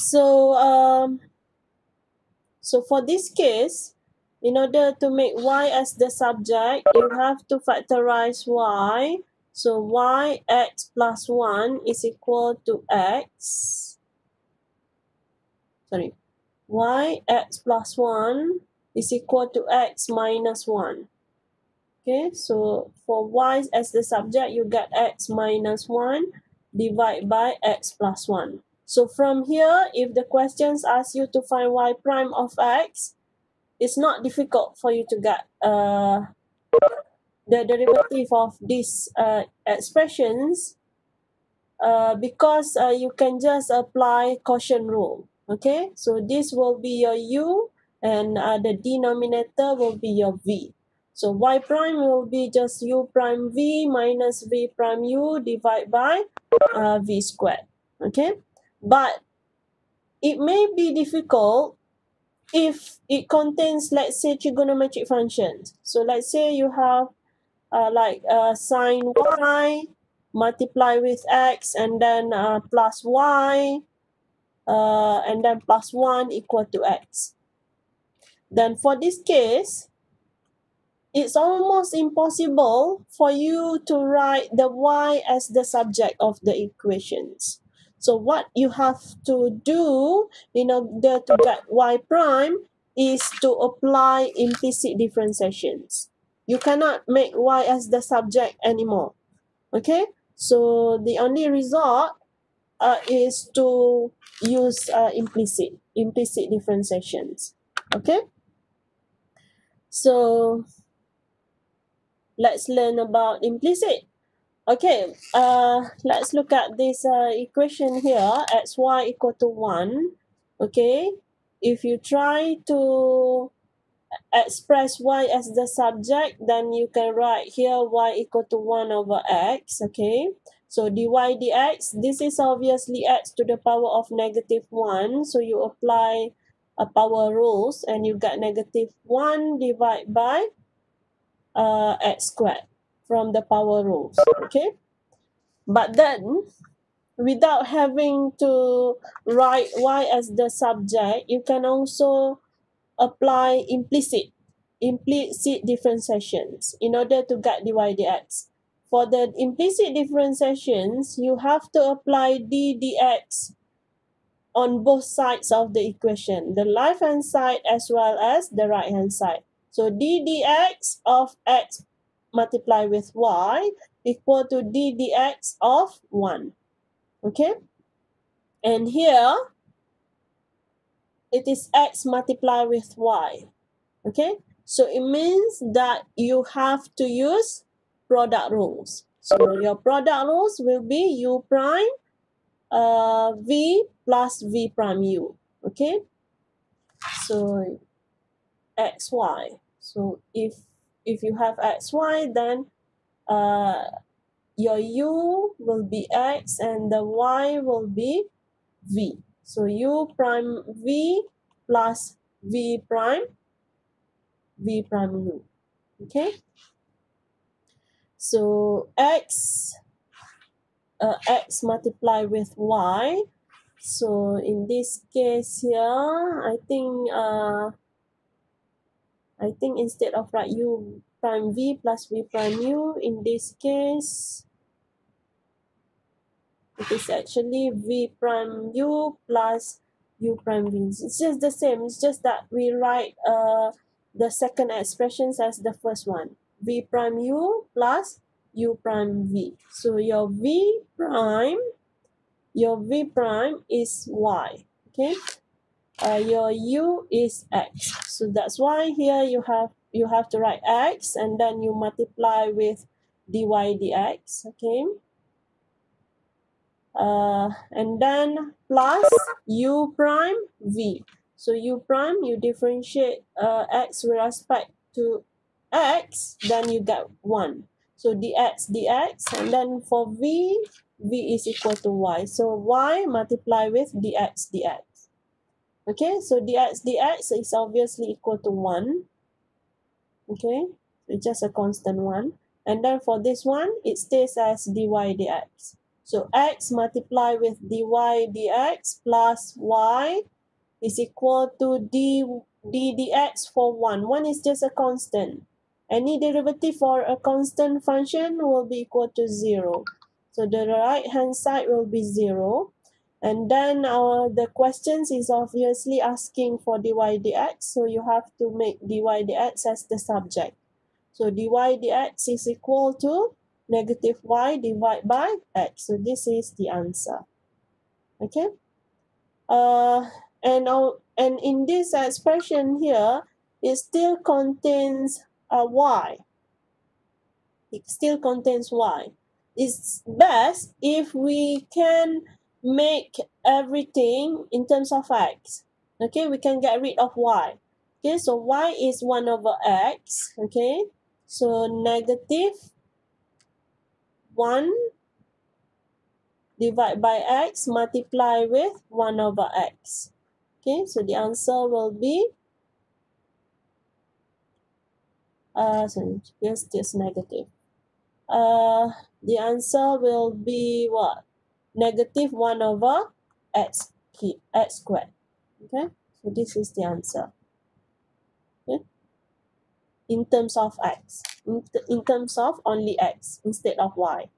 So um so for this case in order to make y as the subject you have to factorize y so y x plus 1 is equal to x. Sorry. Y x plus 1 is equal to x minus 1 okay so for y as the subject you get x minus 1 divided by x plus 1 so from here, if the questions ask you to find y prime of x, it's not difficult for you to get uh, the derivative of these uh, expressions uh, because uh, you can just apply quotient rule. Okay, so this will be your u and uh, the denominator will be your v. So y prime will be just u prime v minus v prime u divided by uh, v squared. Okay but it may be difficult if it contains let's say trigonometric functions so let's say you have uh, like uh, sine y multiply with x and then uh, plus y uh, and then plus 1 equal to x then for this case it's almost impossible for you to write the y as the subject of the equations so what you have to do in order to get y prime is to apply implicit differentiations. You cannot make y as the subject anymore. Okay, so the only result uh, is to use uh, implicit implicit differentiations. Okay, so let's learn about implicit. Okay, uh, let's look at this uh, equation here, xy equal to 1. Okay, if you try to express y as the subject, then you can write here y equal to 1 over x. Okay, so dy dx, this is obviously x to the power of negative 1. So you apply a power rules and you get negative 1 divided by uh, x squared from the power rules okay but then without having to write y as the subject you can also apply implicit implicit differentiations in order to get dy dx for the implicit differentiations you have to apply d dx on both sides of the equation the left hand side as well as the right hand side so d dx of x multiply with y equal to d dx of 1. Okay? And here, it is x multiplied with y. Okay? So it means that you have to use product rules. So your product rules will be u prime uh, v plus v prime u. Okay? So xy. So if if you have xy, then uh, your u will be x and the y will be v. So u prime v plus v prime v prime u. Okay. So x uh, x multiply with y. So in this case here, I think uh, I think instead of write u prime v plus v prime u, in this case, it is actually v prime u plus u prime v. It's just the same. It's just that we write uh, the second expressions as the first one. v prime u plus u prime v. So your v prime, your v prime is y. Okay. Uh, your u is x. So that's why here you have you have to write x and then you multiply with dy dx. Okay. Uh, and then plus u prime v. So u prime you differentiate uh, x with respect to x, then you get 1. So dx dx and then for v, v is equal to y. So y multiply with dx dx. Okay, so dx dx is obviously equal to 1. Okay, it's just a constant 1. And then for this one, it stays as dy dx. So x multiply with dy dx plus y is equal to d, d dx for 1. 1 is just a constant. Any derivative for a constant function will be equal to 0. So the right hand side will be 0. And then our the questions is obviously asking for dy dx. So you have to make dy dx as the subject. So dy dx is equal to negative y divided by x. So this is the answer. Okay. Uh, and, uh, and in this expression here, it still contains a y. It still contains y. It's best if we can make everything in terms of x. Okay, we can get rid of y. Okay, so y is 1 over x. Okay, so negative 1 divided by x multiply with 1 over x. Okay, so the answer will be uh, sorry, just just negative. Uh, the answer will be what? Negative 1 over x, x squared. Okay, so this is the answer. Okay, in terms of x, in, in terms of only x instead of y.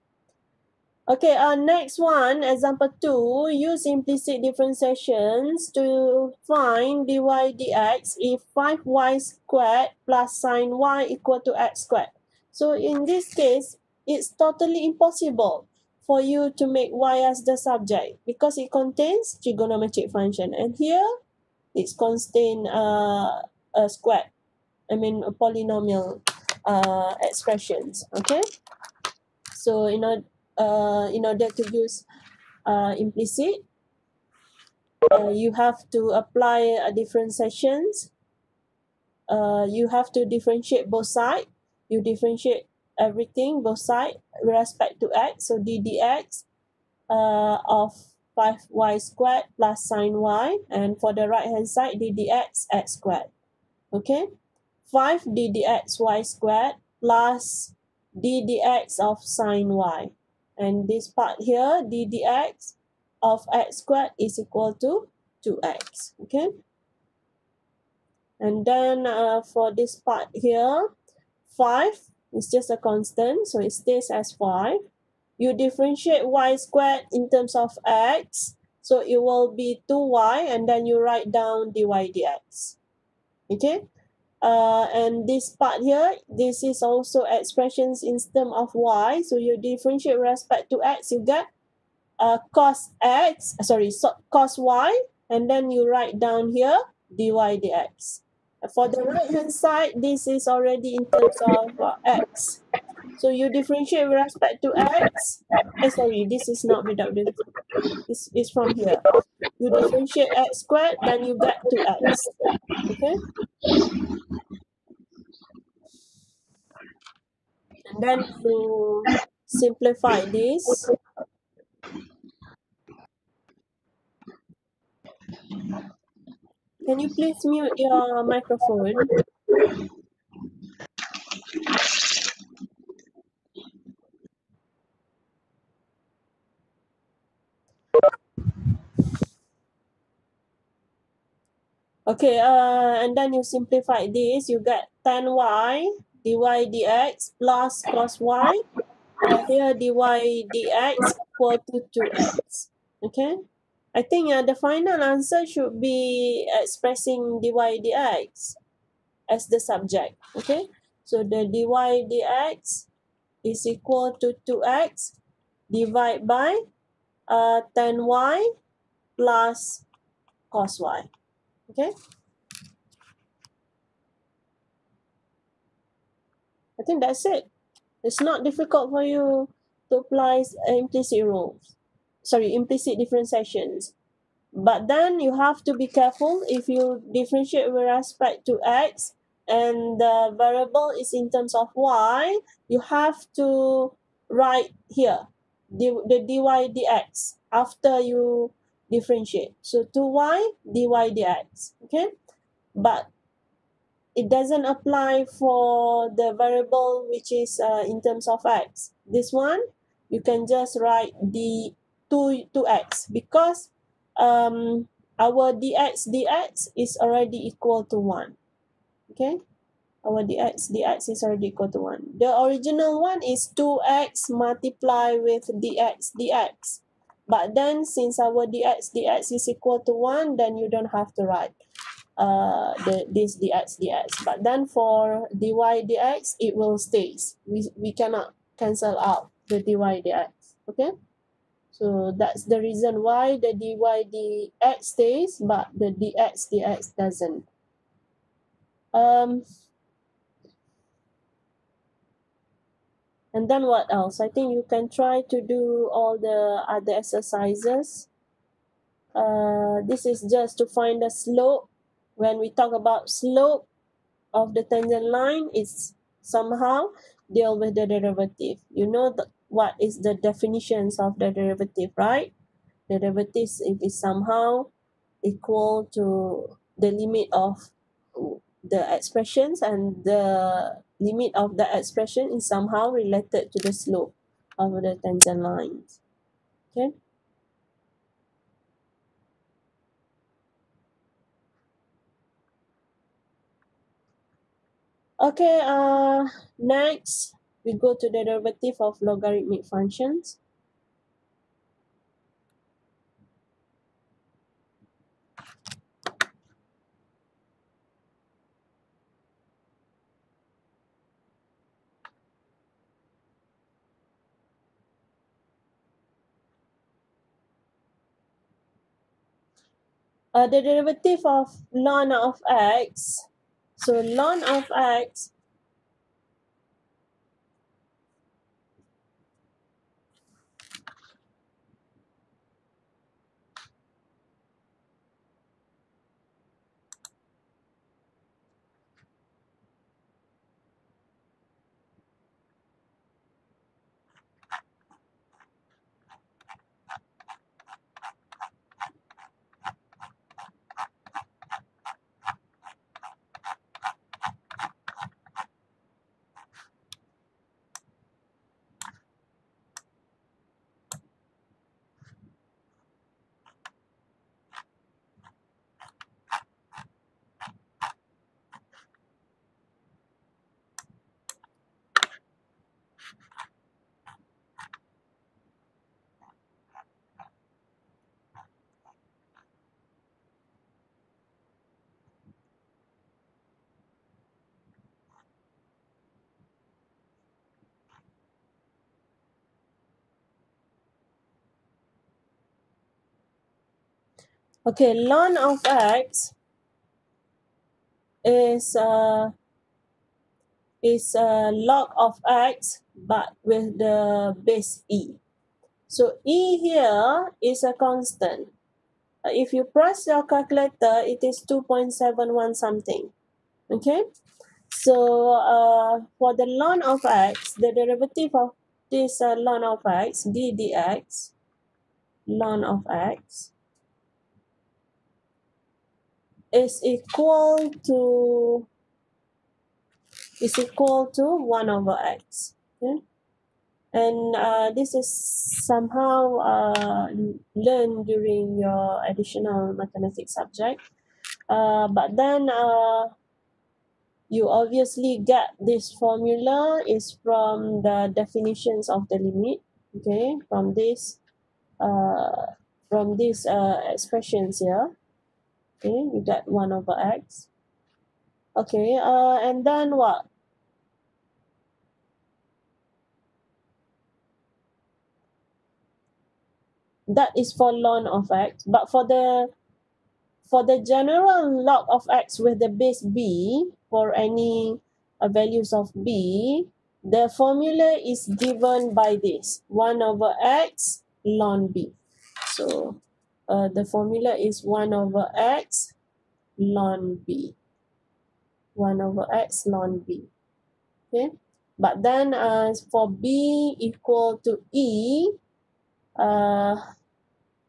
Okay, uh, next one, example 2, use implicit differentiations to find dy dx if 5y squared plus sine y equal to x squared. So in this case, it's totally impossible for you to make y as the subject because it contains trigonometric function. And here, it's contain uh, a square, I mean a polynomial uh, expressions, okay? So in order uh, in order to use uh, implicit, uh, you have to apply uh, differentiations. Uh, you have to differentiate both sides. You differentiate everything, both sides, with respect to x. So d dx uh, of 5y squared plus sine y. And for the right hand side, d dx x squared. Okay? 5 d dx y squared plus d dx of sine y. And this part here, d dx of x squared is equal to 2x. Okay. And then uh, for this part here, 5 is just a constant, so it stays as 5. You differentiate y squared in terms of x, so it will be 2y, and then you write down dy dx. Okay uh, and this part here, this is also expressions in terms of y. So you differentiate respect to x, you get uh, cos x, sorry, so cos y, and then you write down here dy dx. For the right hand side, this is already in terms of uh, x. So you differentiate with respect to x. Eh, sorry, this is not without this. This is from here. You differentiate x squared, then you get to x. Okay? And then to simplify this, can you please mute your microphone? Okay, uh, and then you simplify this, you get 10y dy dx plus cos y. Here dy dx equal to 2x. Okay, I think uh, the final answer should be expressing dy dx as the subject. Okay, so the dy dx is equal to 2x divided by uh, 10y plus cos y. Okay? I think that's it. It's not difficult for you to apply uh, implicit rules. Sorry, implicit differentiations. But then you have to be careful if you differentiate with respect to x and the variable is in terms of y, you have to write here the, the dy dx after you differentiate. So 2y dy dx. Okay? But it doesn't apply for the variable which is uh, in terms of x. This one, you can just write the 2, 2x because um, our dx dx is already equal to 1. Okay? Our dx dx is already equal to 1. The original one is 2x multiply with dx dx. But then since our dx dx is equal to 1, then you don't have to write uh, the this dx dx. But then for dy dx, it will stays. We, we cannot cancel out the dy dx. Okay? So that's the reason why the dy dx stays, but the dx dx doesn't. Um, and then what else? I think you can try to do all the other exercises. Uh, this is just to find the slope. When we talk about slope of the tangent line, it's somehow deal with the derivative. You know the, what is the definitions of the derivative, right? The derivatives it is somehow equal to the limit of the expressions and the limit of the expression is somehow related to the slope of the tangent lines. Okay. Okay, uh, next we go to the derivative of logarithmic functions. Uh, the derivative of ln of x. So ln of x Okay, ln of x is uh is uh log of x but with the base e. So e here is a constant. Uh, if you press your calculator, it is 2.71 something. Okay? So uh for the ln of x, the derivative of this uh, ln of x, d dx, ln of x is equal to is equal to 1 over x. Okay? And uh, this is somehow uh, learned during your additional mathematics subject. Uh, but then uh, you obviously get this formula is from the definitions of the limit. Okay, from this uh, from these uh, expressions here. Okay, we got 1 over x. Okay, uh, and then what? That is for ln of x, but for the for the general log of x with the base b, for any uh, values of b, the formula is given by this, 1 over x ln b. So uh, the formula is 1 over x ln b. 1 over x ln b. Okay? But then uh, for b equal to e uh,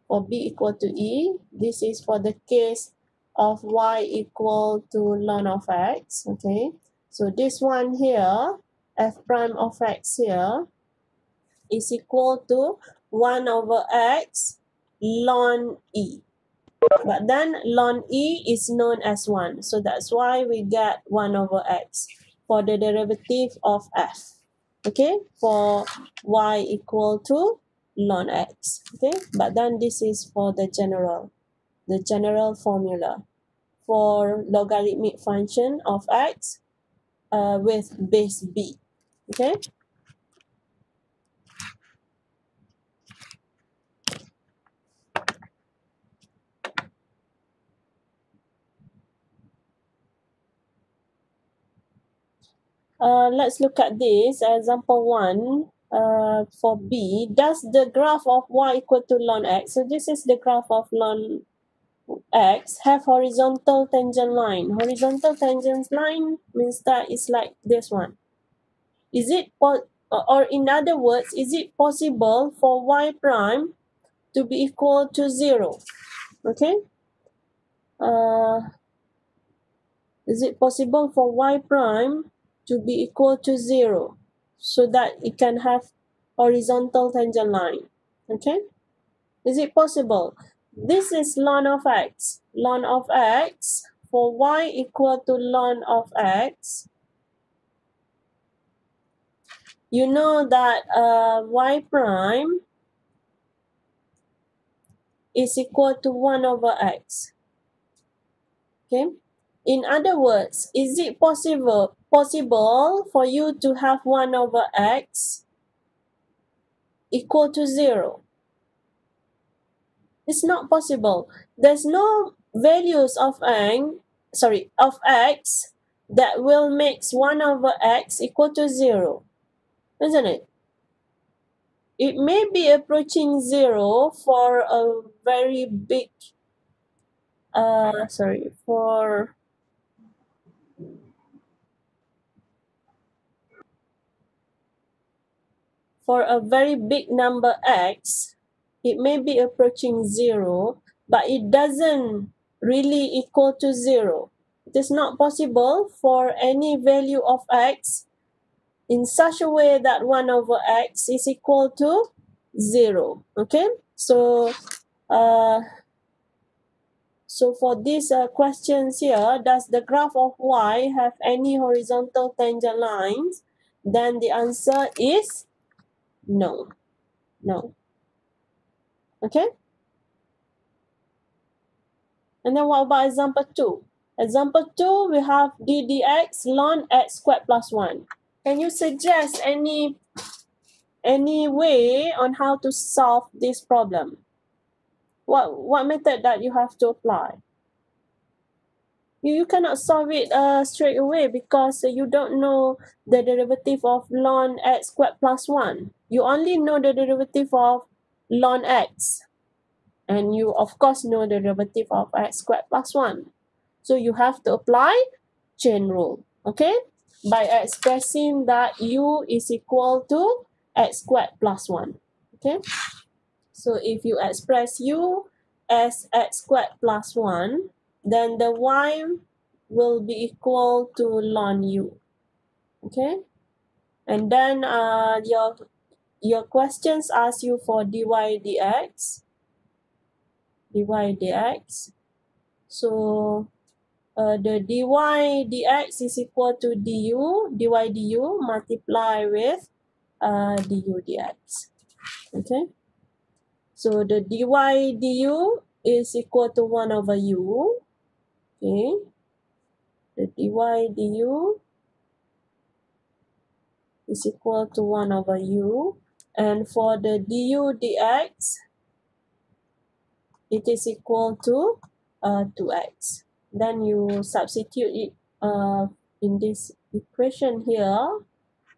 for b equal to e this is for the case of y equal to ln of x. Okay? So this one here f prime of x here is equal to 1 over x ln e. But then ln e is known as 1 so that's why we get 1 over x for the derivative of f. Okay? For y equal to ln x. Okay? But then this is for the general the general formula. For logarithmic function of x uh, with base b. Okay Uh, let's look at this example one uh, for B. Does the graph of y equal to ln x? So this is the graph of ln x have horizontal tangent line. Horizontal tangent line means that it's like this one. Is it or in other words, is it possible for y prime to be equal to zero? Okay. Uh, is it possible for y prime to be equal to zero so that it can have horizontal tangent line? Okay. Is it possible? This is ln of x. ln of x for y equal to ln of x. You know that uh, y prime is equal to 1 over x. Okay. In other words, is it possible possible for you to have 1 over x equal to 0? It's not possible. There's no values of n, sorry, of x that will make 1 over x equal to 0. Isn't it? It may be approaching 0 for a very big, uh, sorry, for for a very big number x, it may be approaching 0, but it doesn't really equal to 0. It is not possible for any value of x in such a way that 1 over x is equal to 0. Okay, so uh, so for these uh, questions here, does the graph of y have any horizontal tangent lines? Then the answer is no. No. Okay? And then what about example 2? Example 2, we have d dx ln x squared plus 1. Can you suggest any any way on how to solve this problem? What what method that you have to apply? You, you cannot solve it uh, straight away because you don't know the derivative of ln x squared plus 1. You only know the derivative of ln x. And you, of course, know the derivative of x squared plus 1. So you have to apply chain rule. Okay? By expressing that u is equal to x squared plus 1. Okay? So if you express u as x squared plus 1, then the y will be equal to ln u. Okay? And then uh, your your questions ask you for dy dx. dy dx. So uh, the dy dx is equal to du, dy du multiply with uh, du dx. Okay. So the dy du is equal to 1 over u. Okay. The dy du is equal to 1 over u. And for the du dx, it is equal to uh, 2x. Then you substitute it uh, in this equation here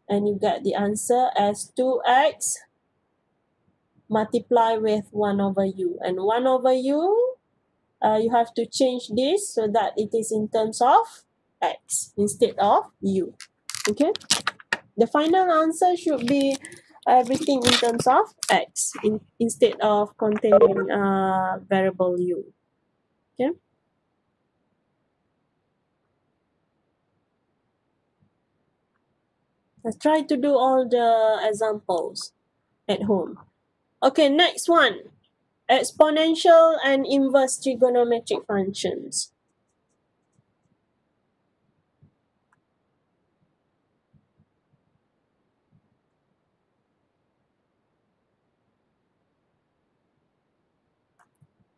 and you get the answer as 2x multiply with 1 over u. And 1 over u, uh, you have to change this so that it is in terms of x instead of u. Okay? The final answer should be everything in terms of x in, instead of containing uh, variable u. Okay? Let's try to do all the examples at home. Okay, next one. Exponential and inverse trigonometric functions.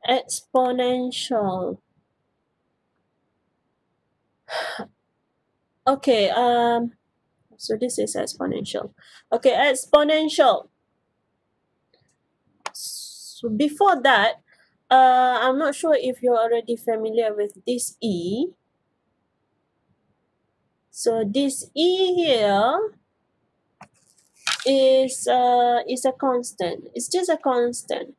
Exponential. *sighs* Okay, um, so this is exponential. Okay, exponential. So before that, uh, I'm not sure if you're already familiar with this E. So this E here is uh is a constant. It's just a constant.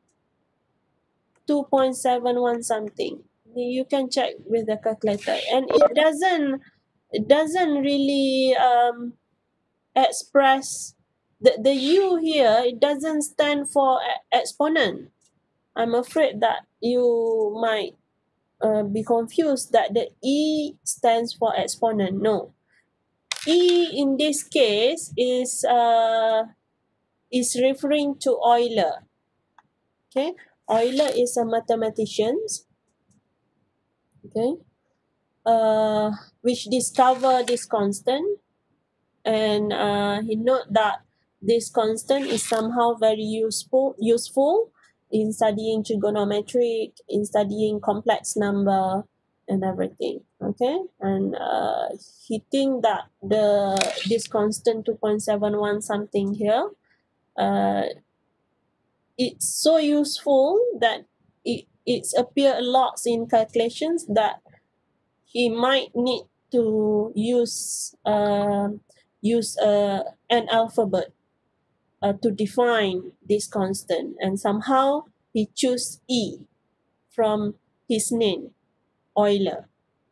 2.71 something. You can check with the calculator. And it doesn't it doesn't really um express the, the u here it doesn't stand for exponent i'm afraid that you might uh, be confused that the e stands for exponent. No. E in this case is uh is referring to euler. Okay? Euler is a mathematician. Okay? Uh which discover this constant. And uh, he note that this constant is somehow very useful useful in studying trigonometric in studying complex number and everything okay? And uh, he think that the this constant 2.71 something here uh, it's so useful that it it's appear a lot in calculations that he might need to use um use uh, an alphabet uh, to define this constant. And somehow he chose E from his name Euler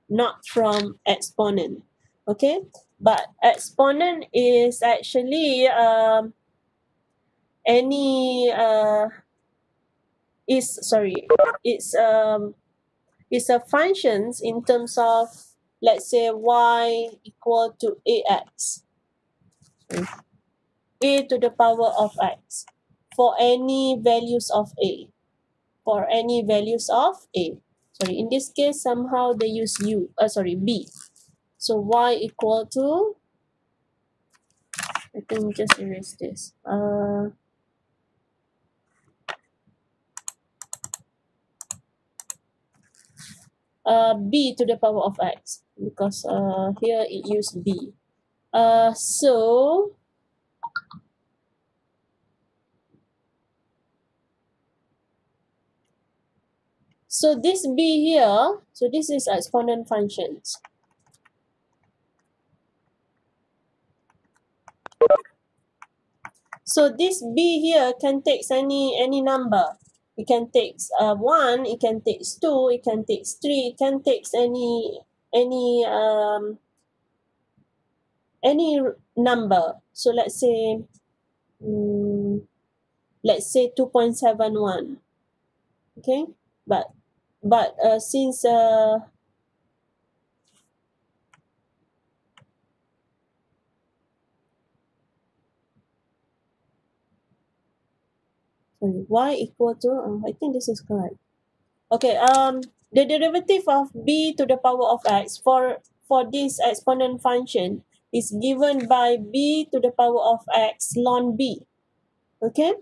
not from exponent. Okay? But exponent is actually um, any uh, is sorry it's um it's a functions in terms of let's say y equal to ax a to the power of x for any values of a. For any values of a. Sorry in this case somehow they use u uh, sorry b. So y equal to I think just erase this. Uh uh b to the power of x because uh here it used b. Uh so so this b here so this is exponent functions. So this b here can take any any number. It can take uh one it can take two it can take three it can take any any um any number. So let's say mm, let's say 2.71 okay? But but uh, since uh, sorry y equal to uh, I think this is correct. Okay um the derivative of b to the power of x for for this exponent function is given by b to the power of x ln b. Okay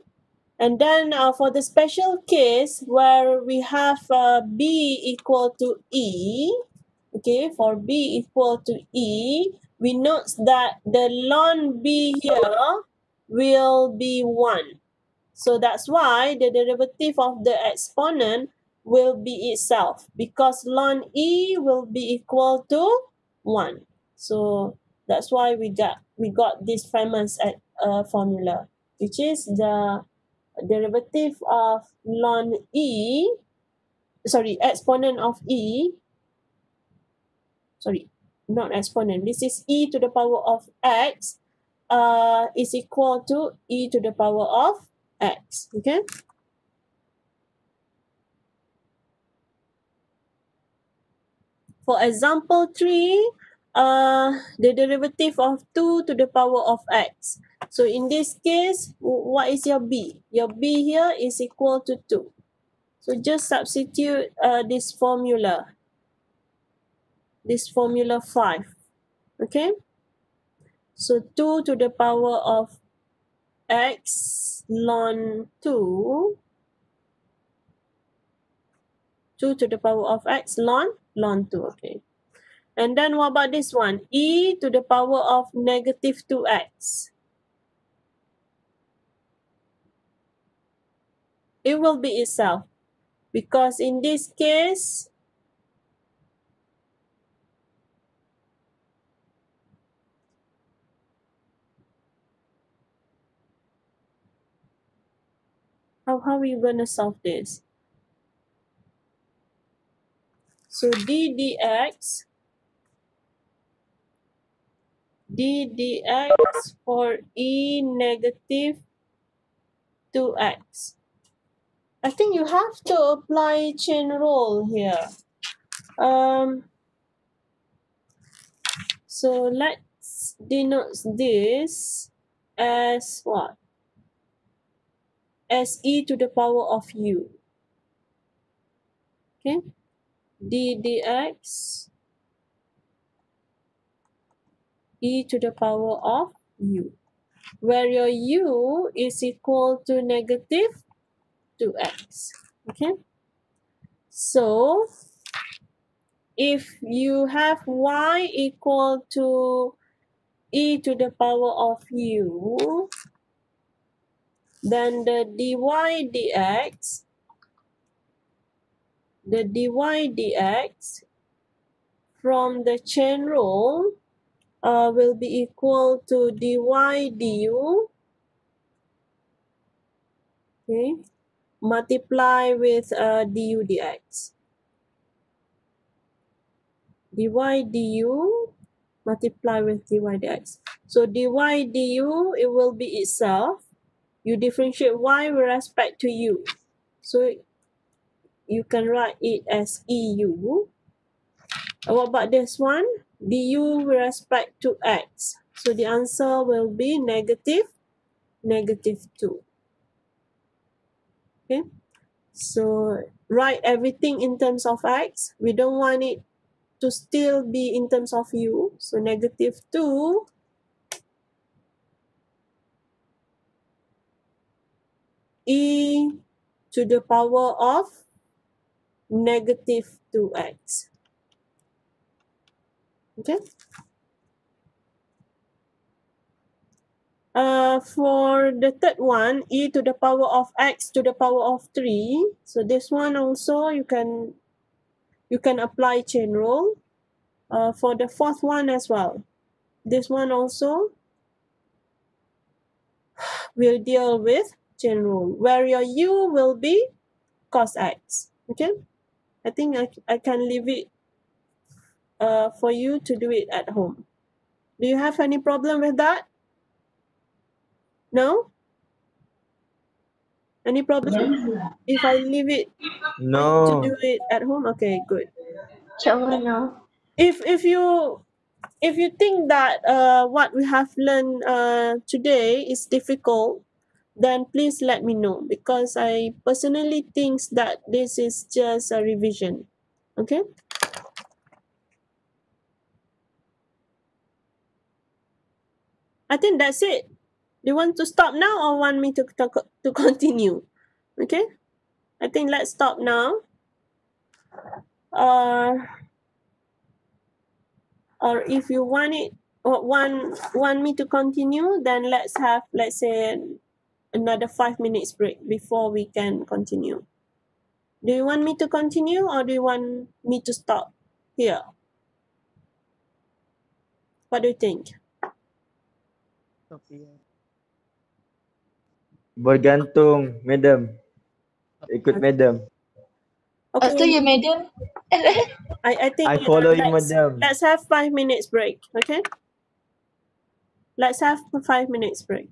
and then uh, for the special case where we have uh, b equal to e okay for b equal to e we note that the ln b here will be 1 so that's why the derivative of the exponent will be itself because ln e will be equal to 1. So that's why we got we got this famous uh, formula which is the derivative of ln e sorry exponent of e sorry not exponent. This is e to the power of x uh is equal to e to the power of x okay? For example 3 uh the derivative of 2 to the power of x so in this case what is your b? Your b here is equal to 2 so just substitute uh, this formula. This formula 5 okay? So 2 to the power of x ln 2 2 to the power of x ln ln 2 okay. And then what about this one? E to the power of negative 2x it will be itself. Because in this case how how we gonna solve this? So d dx d dx for e negative 2x I think you have to apply chain rule here. Um so let's denote this as what? As e to the power of u. Okay? d dx e to the power of u. Where your u is equal to negative 2x okay? So if you have y equal to e to the power of u then the dy dx the dy dx from the chain rule uh, will be equal to dy du okay multiply with uh, du dx. dy du multiply with dy dx. So dy du it will be itself. You differentiate y with respect to u. So you can write it as eu. What about this one? du with respect to x. So the answer will be negative negative 2 okay? So write everything in terms of x. We don't want it to still be in terms of u. So negative 2 e to the power of negative 2x okay uh for the third one e to the power of x to the power of 3 so this one also you can you can apply chain rule. Uh, for the fourth one as well. This one also *sighs* will deal with chain rule where your u will be cos x. Okay? I think i, I can leave it uh, for you to do it at home. Do you have any problem with that no? Any problem if i leave it to No. do it at home? Okay good. Inshallah, no. if if you if you think that uh what we have learned uh today is difficult then please let me know because i personally thinks that this is just a revision. Okay? I think that's it. do you want to stop now or want me to to, to continue? Okay? I think let's stop now. Uh or if you want it or want want me to continue then let's have let's say another five minutes break before we can continue. Do you want me to continue or do you want me to stop here? What do you think? Bergantung, madam. Ikut madam. Lepas tu Okay, you madam. *laughs* I, I think I follow you, madam. let's have five minutes break, okay? Let's have five minutes break.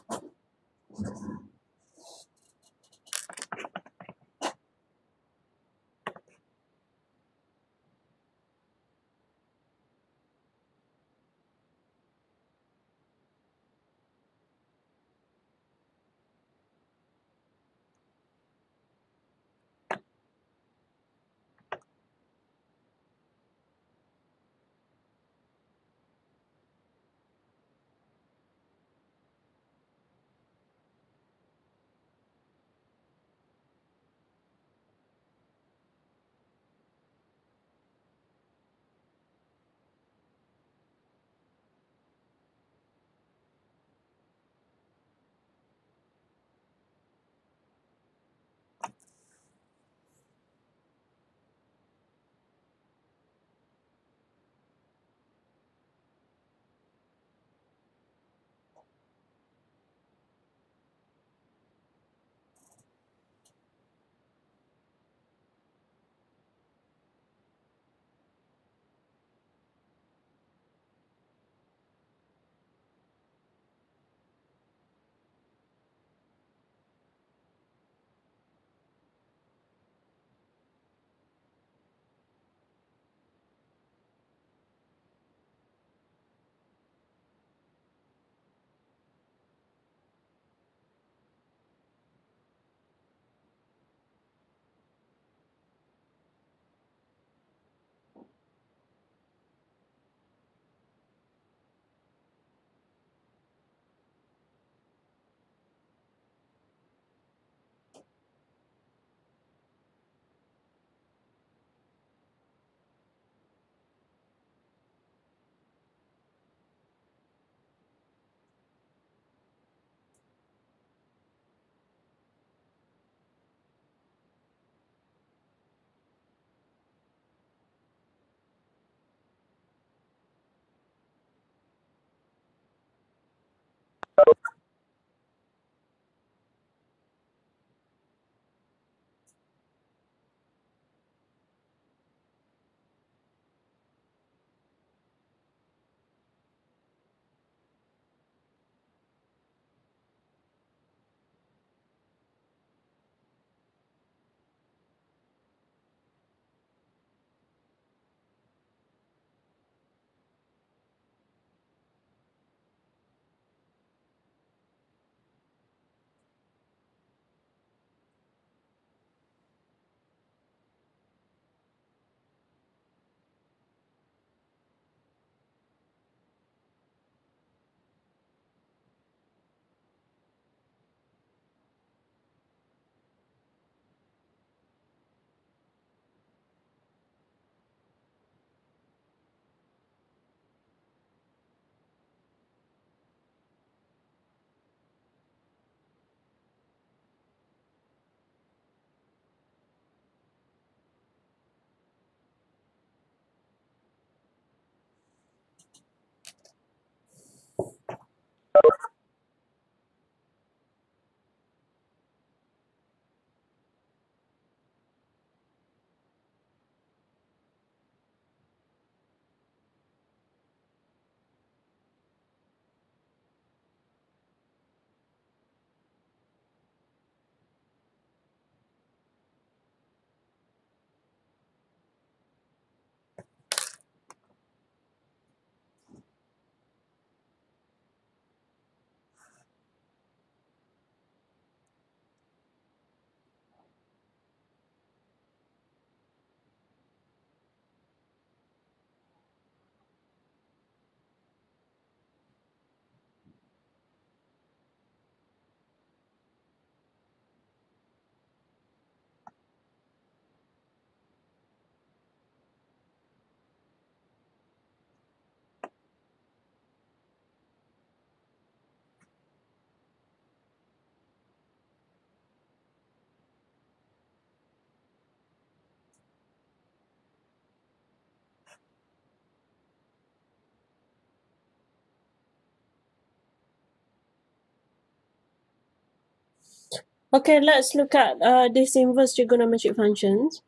Okay, let's look at uh, this inverse trigonometric functions.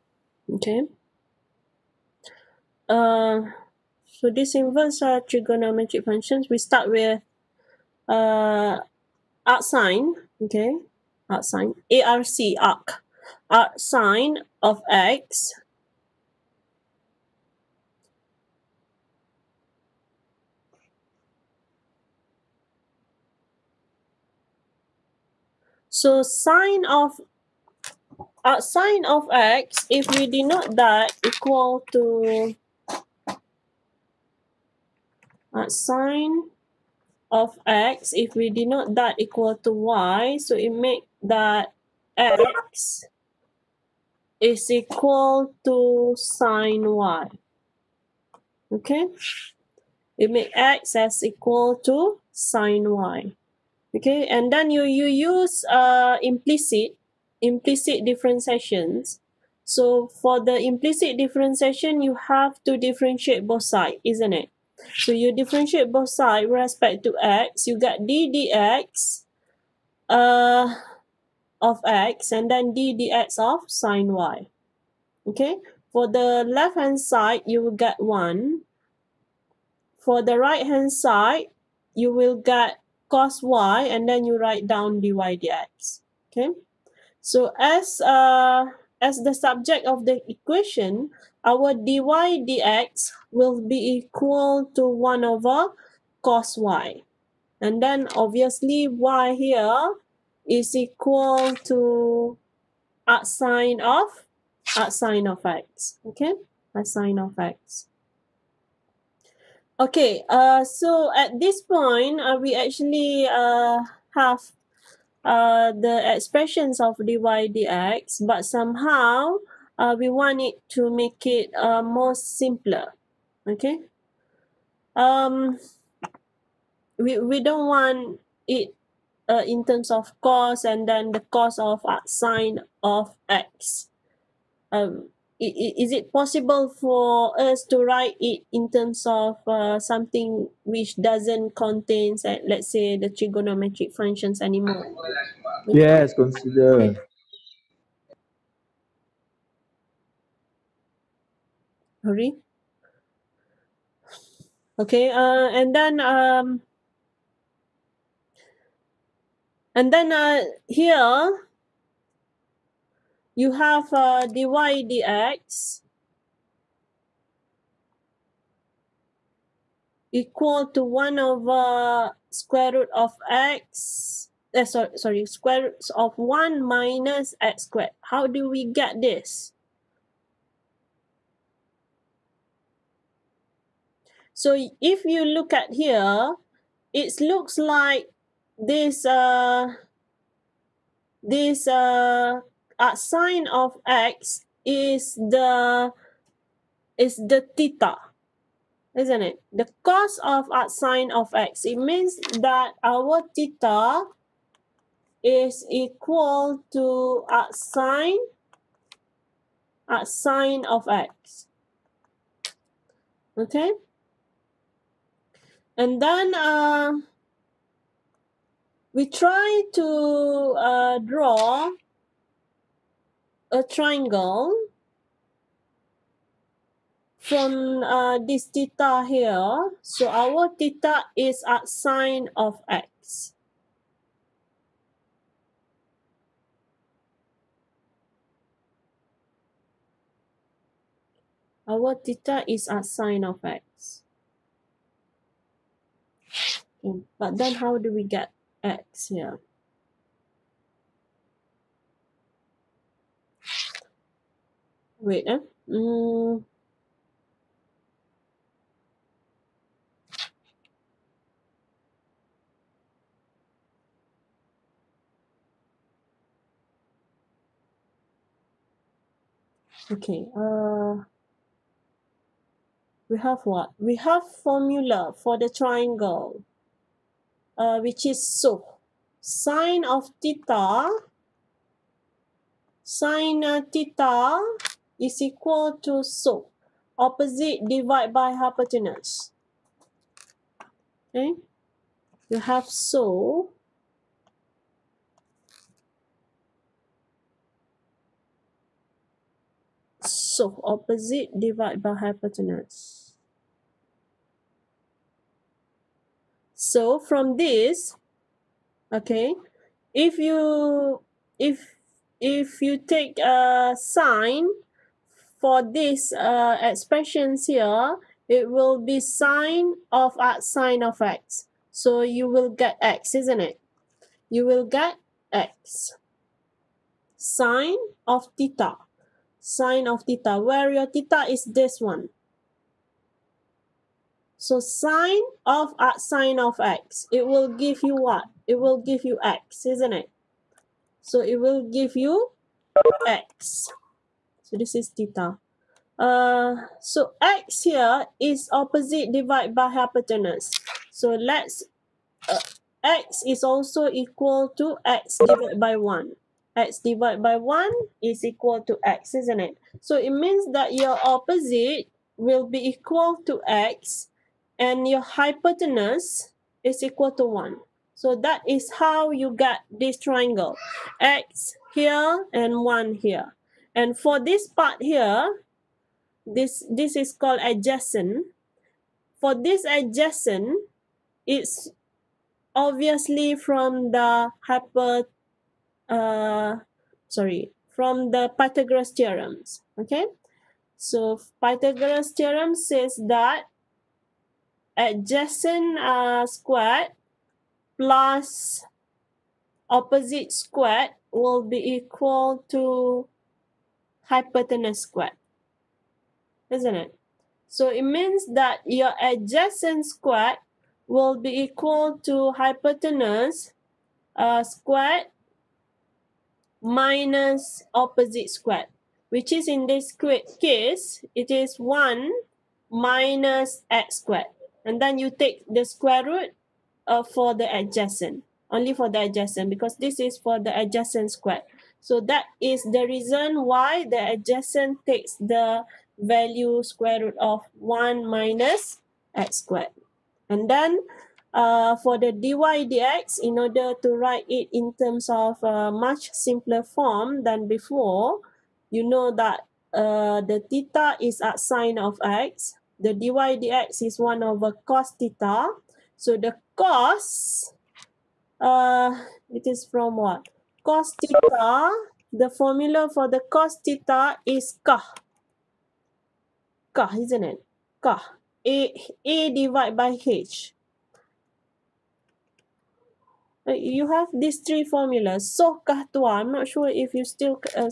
Okay. Uh, so this inverse trigonometric functions, we start with uh, arc sine. Okay, arc sine, ARC, arc, arc sine of x So sine of uh, sine of x, if we denote that equal to uh, sine of x, if we denote that equal to y, so it make that x is equal to sine y. Okay? It make x as equal to sine y. Okay, and then you you use uh implicit implicit differentiations. So for the implicit differentiation, you have to differentiate both sides, isn't it? So you differentiate both sides with respect to x. You get d dx uh, of x and then d dx of sine y. Okay, for the left hand side, you will get 1. For the right hand side, you will get cos y and then you write down dy dx. Okay, so as uh, as the subject of the equation, our dy dx will be equal to 1 over cos y. And then obviously y here is equal to arc sine of arc sine of x. Okay, arc sine of x. Okay, uh, so at this point, uh, we actually uh, have uh, the expressions of dy dx, but somehow uh, we want it to make it uh, more simpler. Okay. Um, we, we don't want it uh, in terms of cos and then the cos of arc sine of x. Um, is it possible for us to write it in terms of uh, something which doesn't contain, uh, let's say, the trigonometric functions anymore? Yes, consider. Sorry. Okay. Uh, and then um, and then uh, here you have uh, dy dx equal to 1 over square root of x uh, sorry, sorry square root of 1 minus x squared. How do we get this? So if you look at here it looks like this uh this uh uh, sine of x is the is the theta isn't it? The cos of arc sine of x it means that our theta is equal to arc sine arc sine of x. Okay? And then uh, we try to uh, draw a triangle from uh, this theta here. So our theta is arc sine of x. Our theta is arc sine of x. Okay, But then how do we get x here? Wait, eh? Mm, okay. Uh, we have what? We have formula for the triangle, uh, which is so. Sine of theta, sine theta is equal to so opposite divided by hypotenuse. Okay, you have so so opposite divided by hypotenuse. So from this, okay, if you if if you take a sine for this uh, expressions here, it will be sine of uh, sine of x. So you will get x, isn't it? You will get x. Sine of theta. Sine of theta. Where your theta is this one. So sine of arc sine of x. It will give you what? It will give you x, isn't it? So it will give you x. So this is theta. Uh, so x here is opposite divided by hypotenuse. So let's, uh, x is also equal to x divided by 1. x divided by 1 is equal to x, isn't it? So it means that your opposite will be equal to x and your hypotenuse is equal to 1. So that is how you get this triangle. X here and 1 here. And for this part here, this this is called adjacent. For this adjacent, it's obviously from the hyper, uh, sorry, from the Pythagoras theorems. Okay, so Pythagoras theorem says that adjacent uh, squared plus opposite squared will be equal to hypotenuse squared. Isn't it? So it means that your adjacent squared will be equal to hypotenuse uh, squared minus opposite squared, which is in this case, it is 1 minus x squared. And then you take the square root uh, for the adjacent, only for the adjacent, because this is for the adjacent squared. So that is the reason why the adjacent takes the value square root of 1 minus x squared. And then uh, for the dy dx, in order to write it in terms of a much simpler form than before, you know that uh, the theta is at sine of x. The dy dx is 1 over cos theta. So the cos, uh, it is from what? Cos theta, the formula for the cos theta is kah kah, isn't it? Kah. A, A divided by H. Uh, You have these three formulas. So kah tua. I'm not sure if you still uh,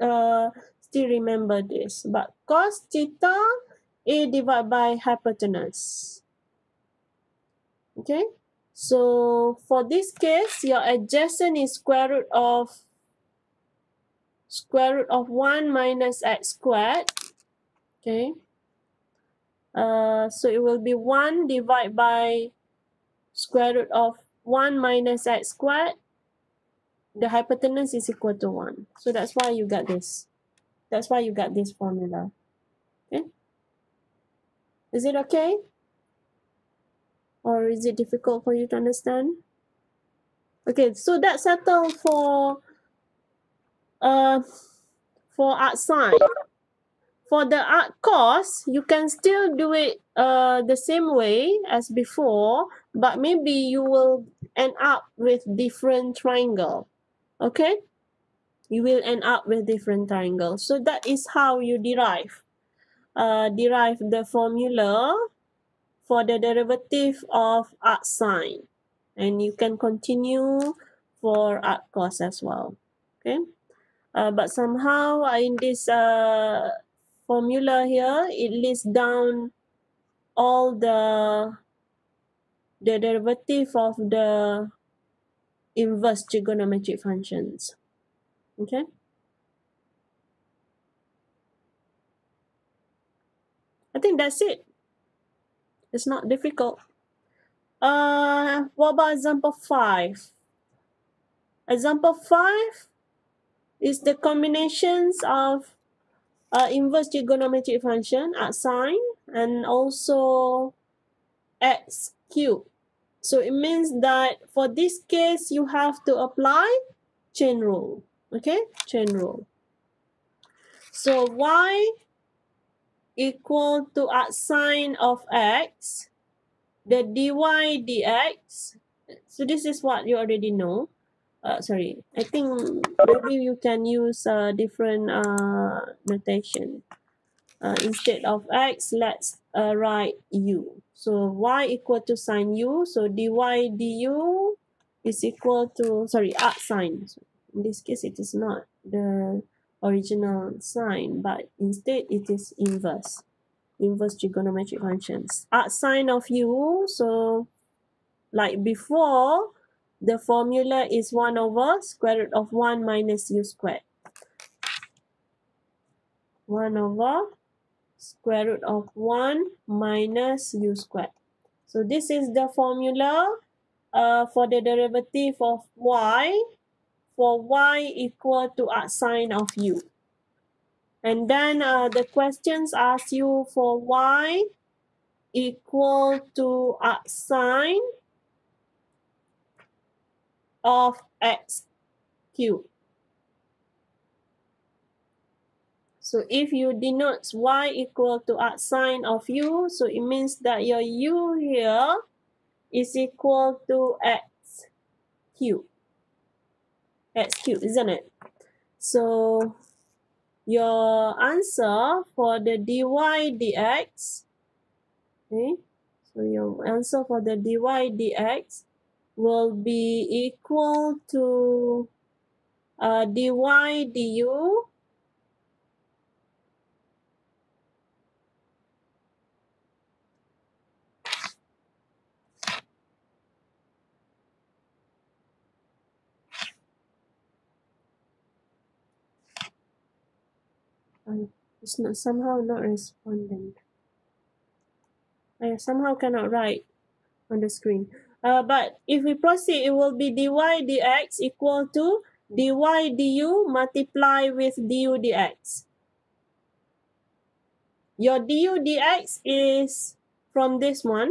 uh, still remember this. But cos theta, A divided by hypotenuse. Okay. So for this case, your adjacent is square root of square root of 1 minus x squared. Okay. Uh, so it will be 1 divided by square root of 1 minus x squared. The hypotenuse is equal to 1. So that's why you got this. That's why you got this formula. Okay. Is it okay? Or is it difficult for you to understand? Okay, so that's settled for uh for arc sine. For the arc cos, you can still do it uh the same way as before, but maybe you will end up with different triangle. Okay? You will end up with different triangles. So that is how you derive uh derive the formula for the derivative of arc sine. And you can continue for arc cos as well. Okay? Uh, but somehow uh, in this uh, formula here, it lists down all the the derivative of the inverse trigonometric functions. Okay? I think that's it. It's not difficult. Uh, what about example 5? Example 5 is the combinations of uh, inverse trigonometric function arc sine and also x cube. So it means that for this case, you have to apply chain rule. Okay, chain rule. So y equal to sine of x, the dy dx. So this is what you already know. Uh, sorry, I think maybe you can use a different uh, notation. Uh, instead of x, let's uh, write u. So y equal to sine u. So dy du is equal to, sorry, arc sine. So in this case, it is not the original sine, but instead it is inverse. Inverse trigonometric functions. Arc sine of u, so like before, the formula is 1 over square root of 1 minus u squared. 1 over square root of 1 minus u squared. So this is the formula uh, for the derivative of y for y equal to sine of u. And then uh, the questions ask you for y equal to sine of x cubed. So if you denote y equal to arc sine of u, so it means that your u here is equal to x cubed. X cubed, isn't it? So your answer for the dy dx, okay, so your answer for the dy dx will be equal to uh, dy du Not somehow not responding. I somehow cannot write on the screen. Uh, but if we proceed, it will be dy dx equal to dy du multiply with du dx. Your du dx is from this one,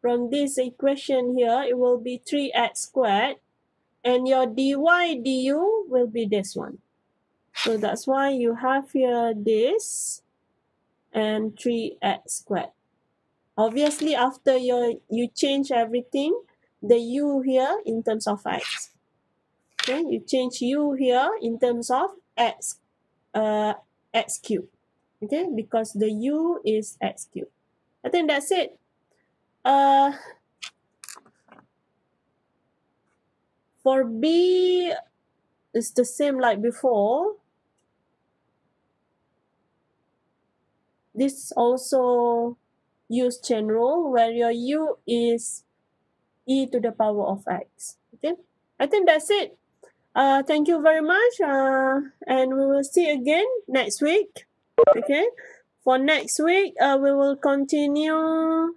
from this equation here, it will be 3x squared. And your dy du will be this one. So that's why you have here this and 3x squared. Obviously, after your you change everything, the u here in terms of x. Okay, you change u here in terms of x, uh, x cube. Okay, because the u is x cube. I think that's it. Uh, for b, it's the same like before. This also use chain rule where your u is e to the power of x. Okay, I think that's it. Uh, thank you very much. Uh, and we will see again next week. Okay, for next week, uh, we will continue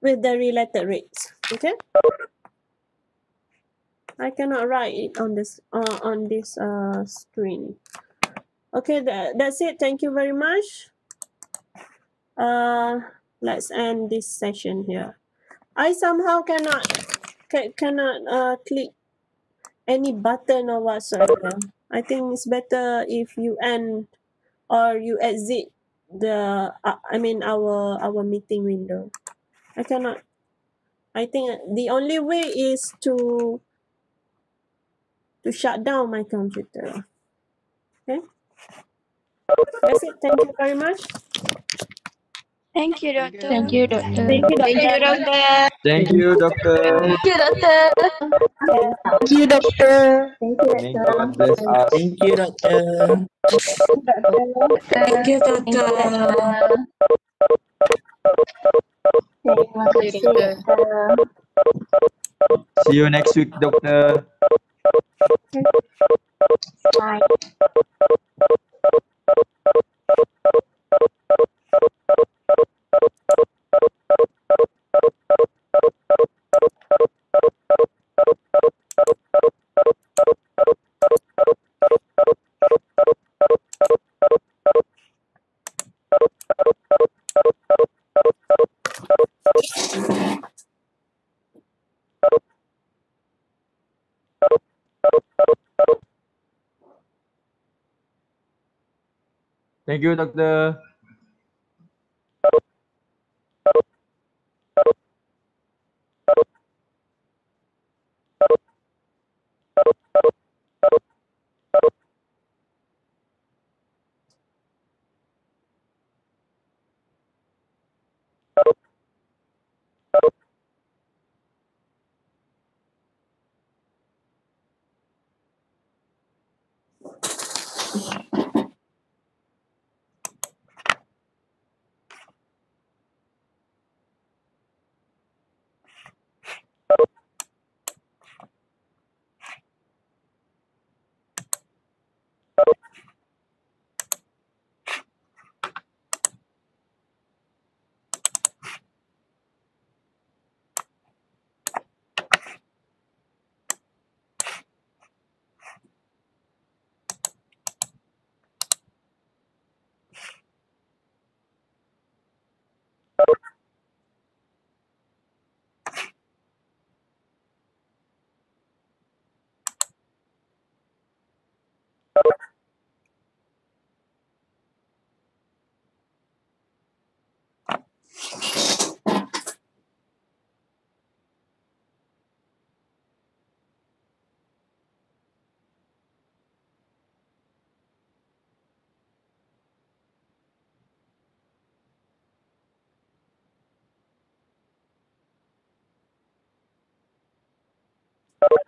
with the related rates. Okay. I cannot write it on this uh, on this uh, screen. Okay, that, that's it. Thank you very much. Uh, let's end this session here. I somehow cannot ca- cannot uh, click any button or whatsoever. I think it's better if you end or you exit the uh, I mean our our meeting window. I cannot. I think the only way is to to shut down my computer. Okay. That's it. Thank you very much. Thank you, doctor. Thank you, doctor. Thank you, doctor. Thank you, doctor. Thank you, doctor. Thank you, doctor. May God bless us. Thank you, doctor. Thank you, doctor. Terima kasih, doktor. See you next week, doctor slide Thank you, doctor. Thank you.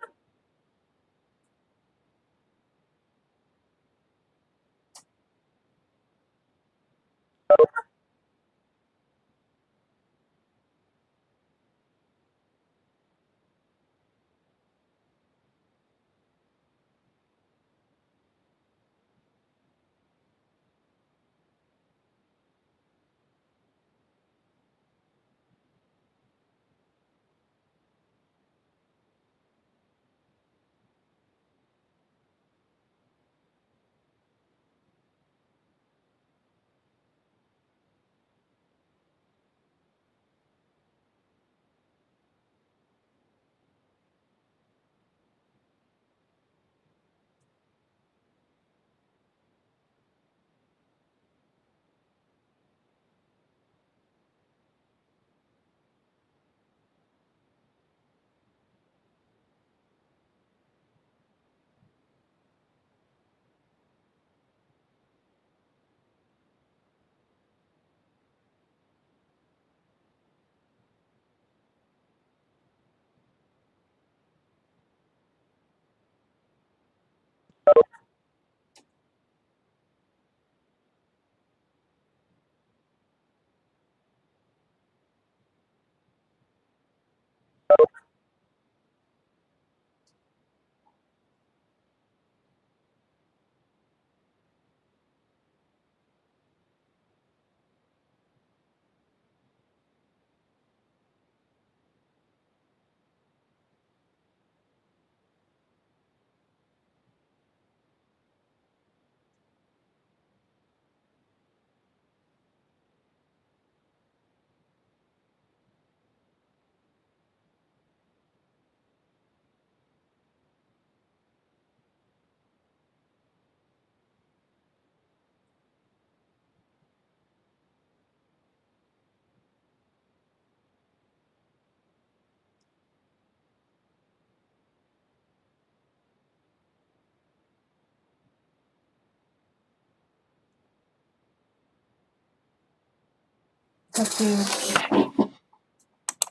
такие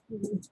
вот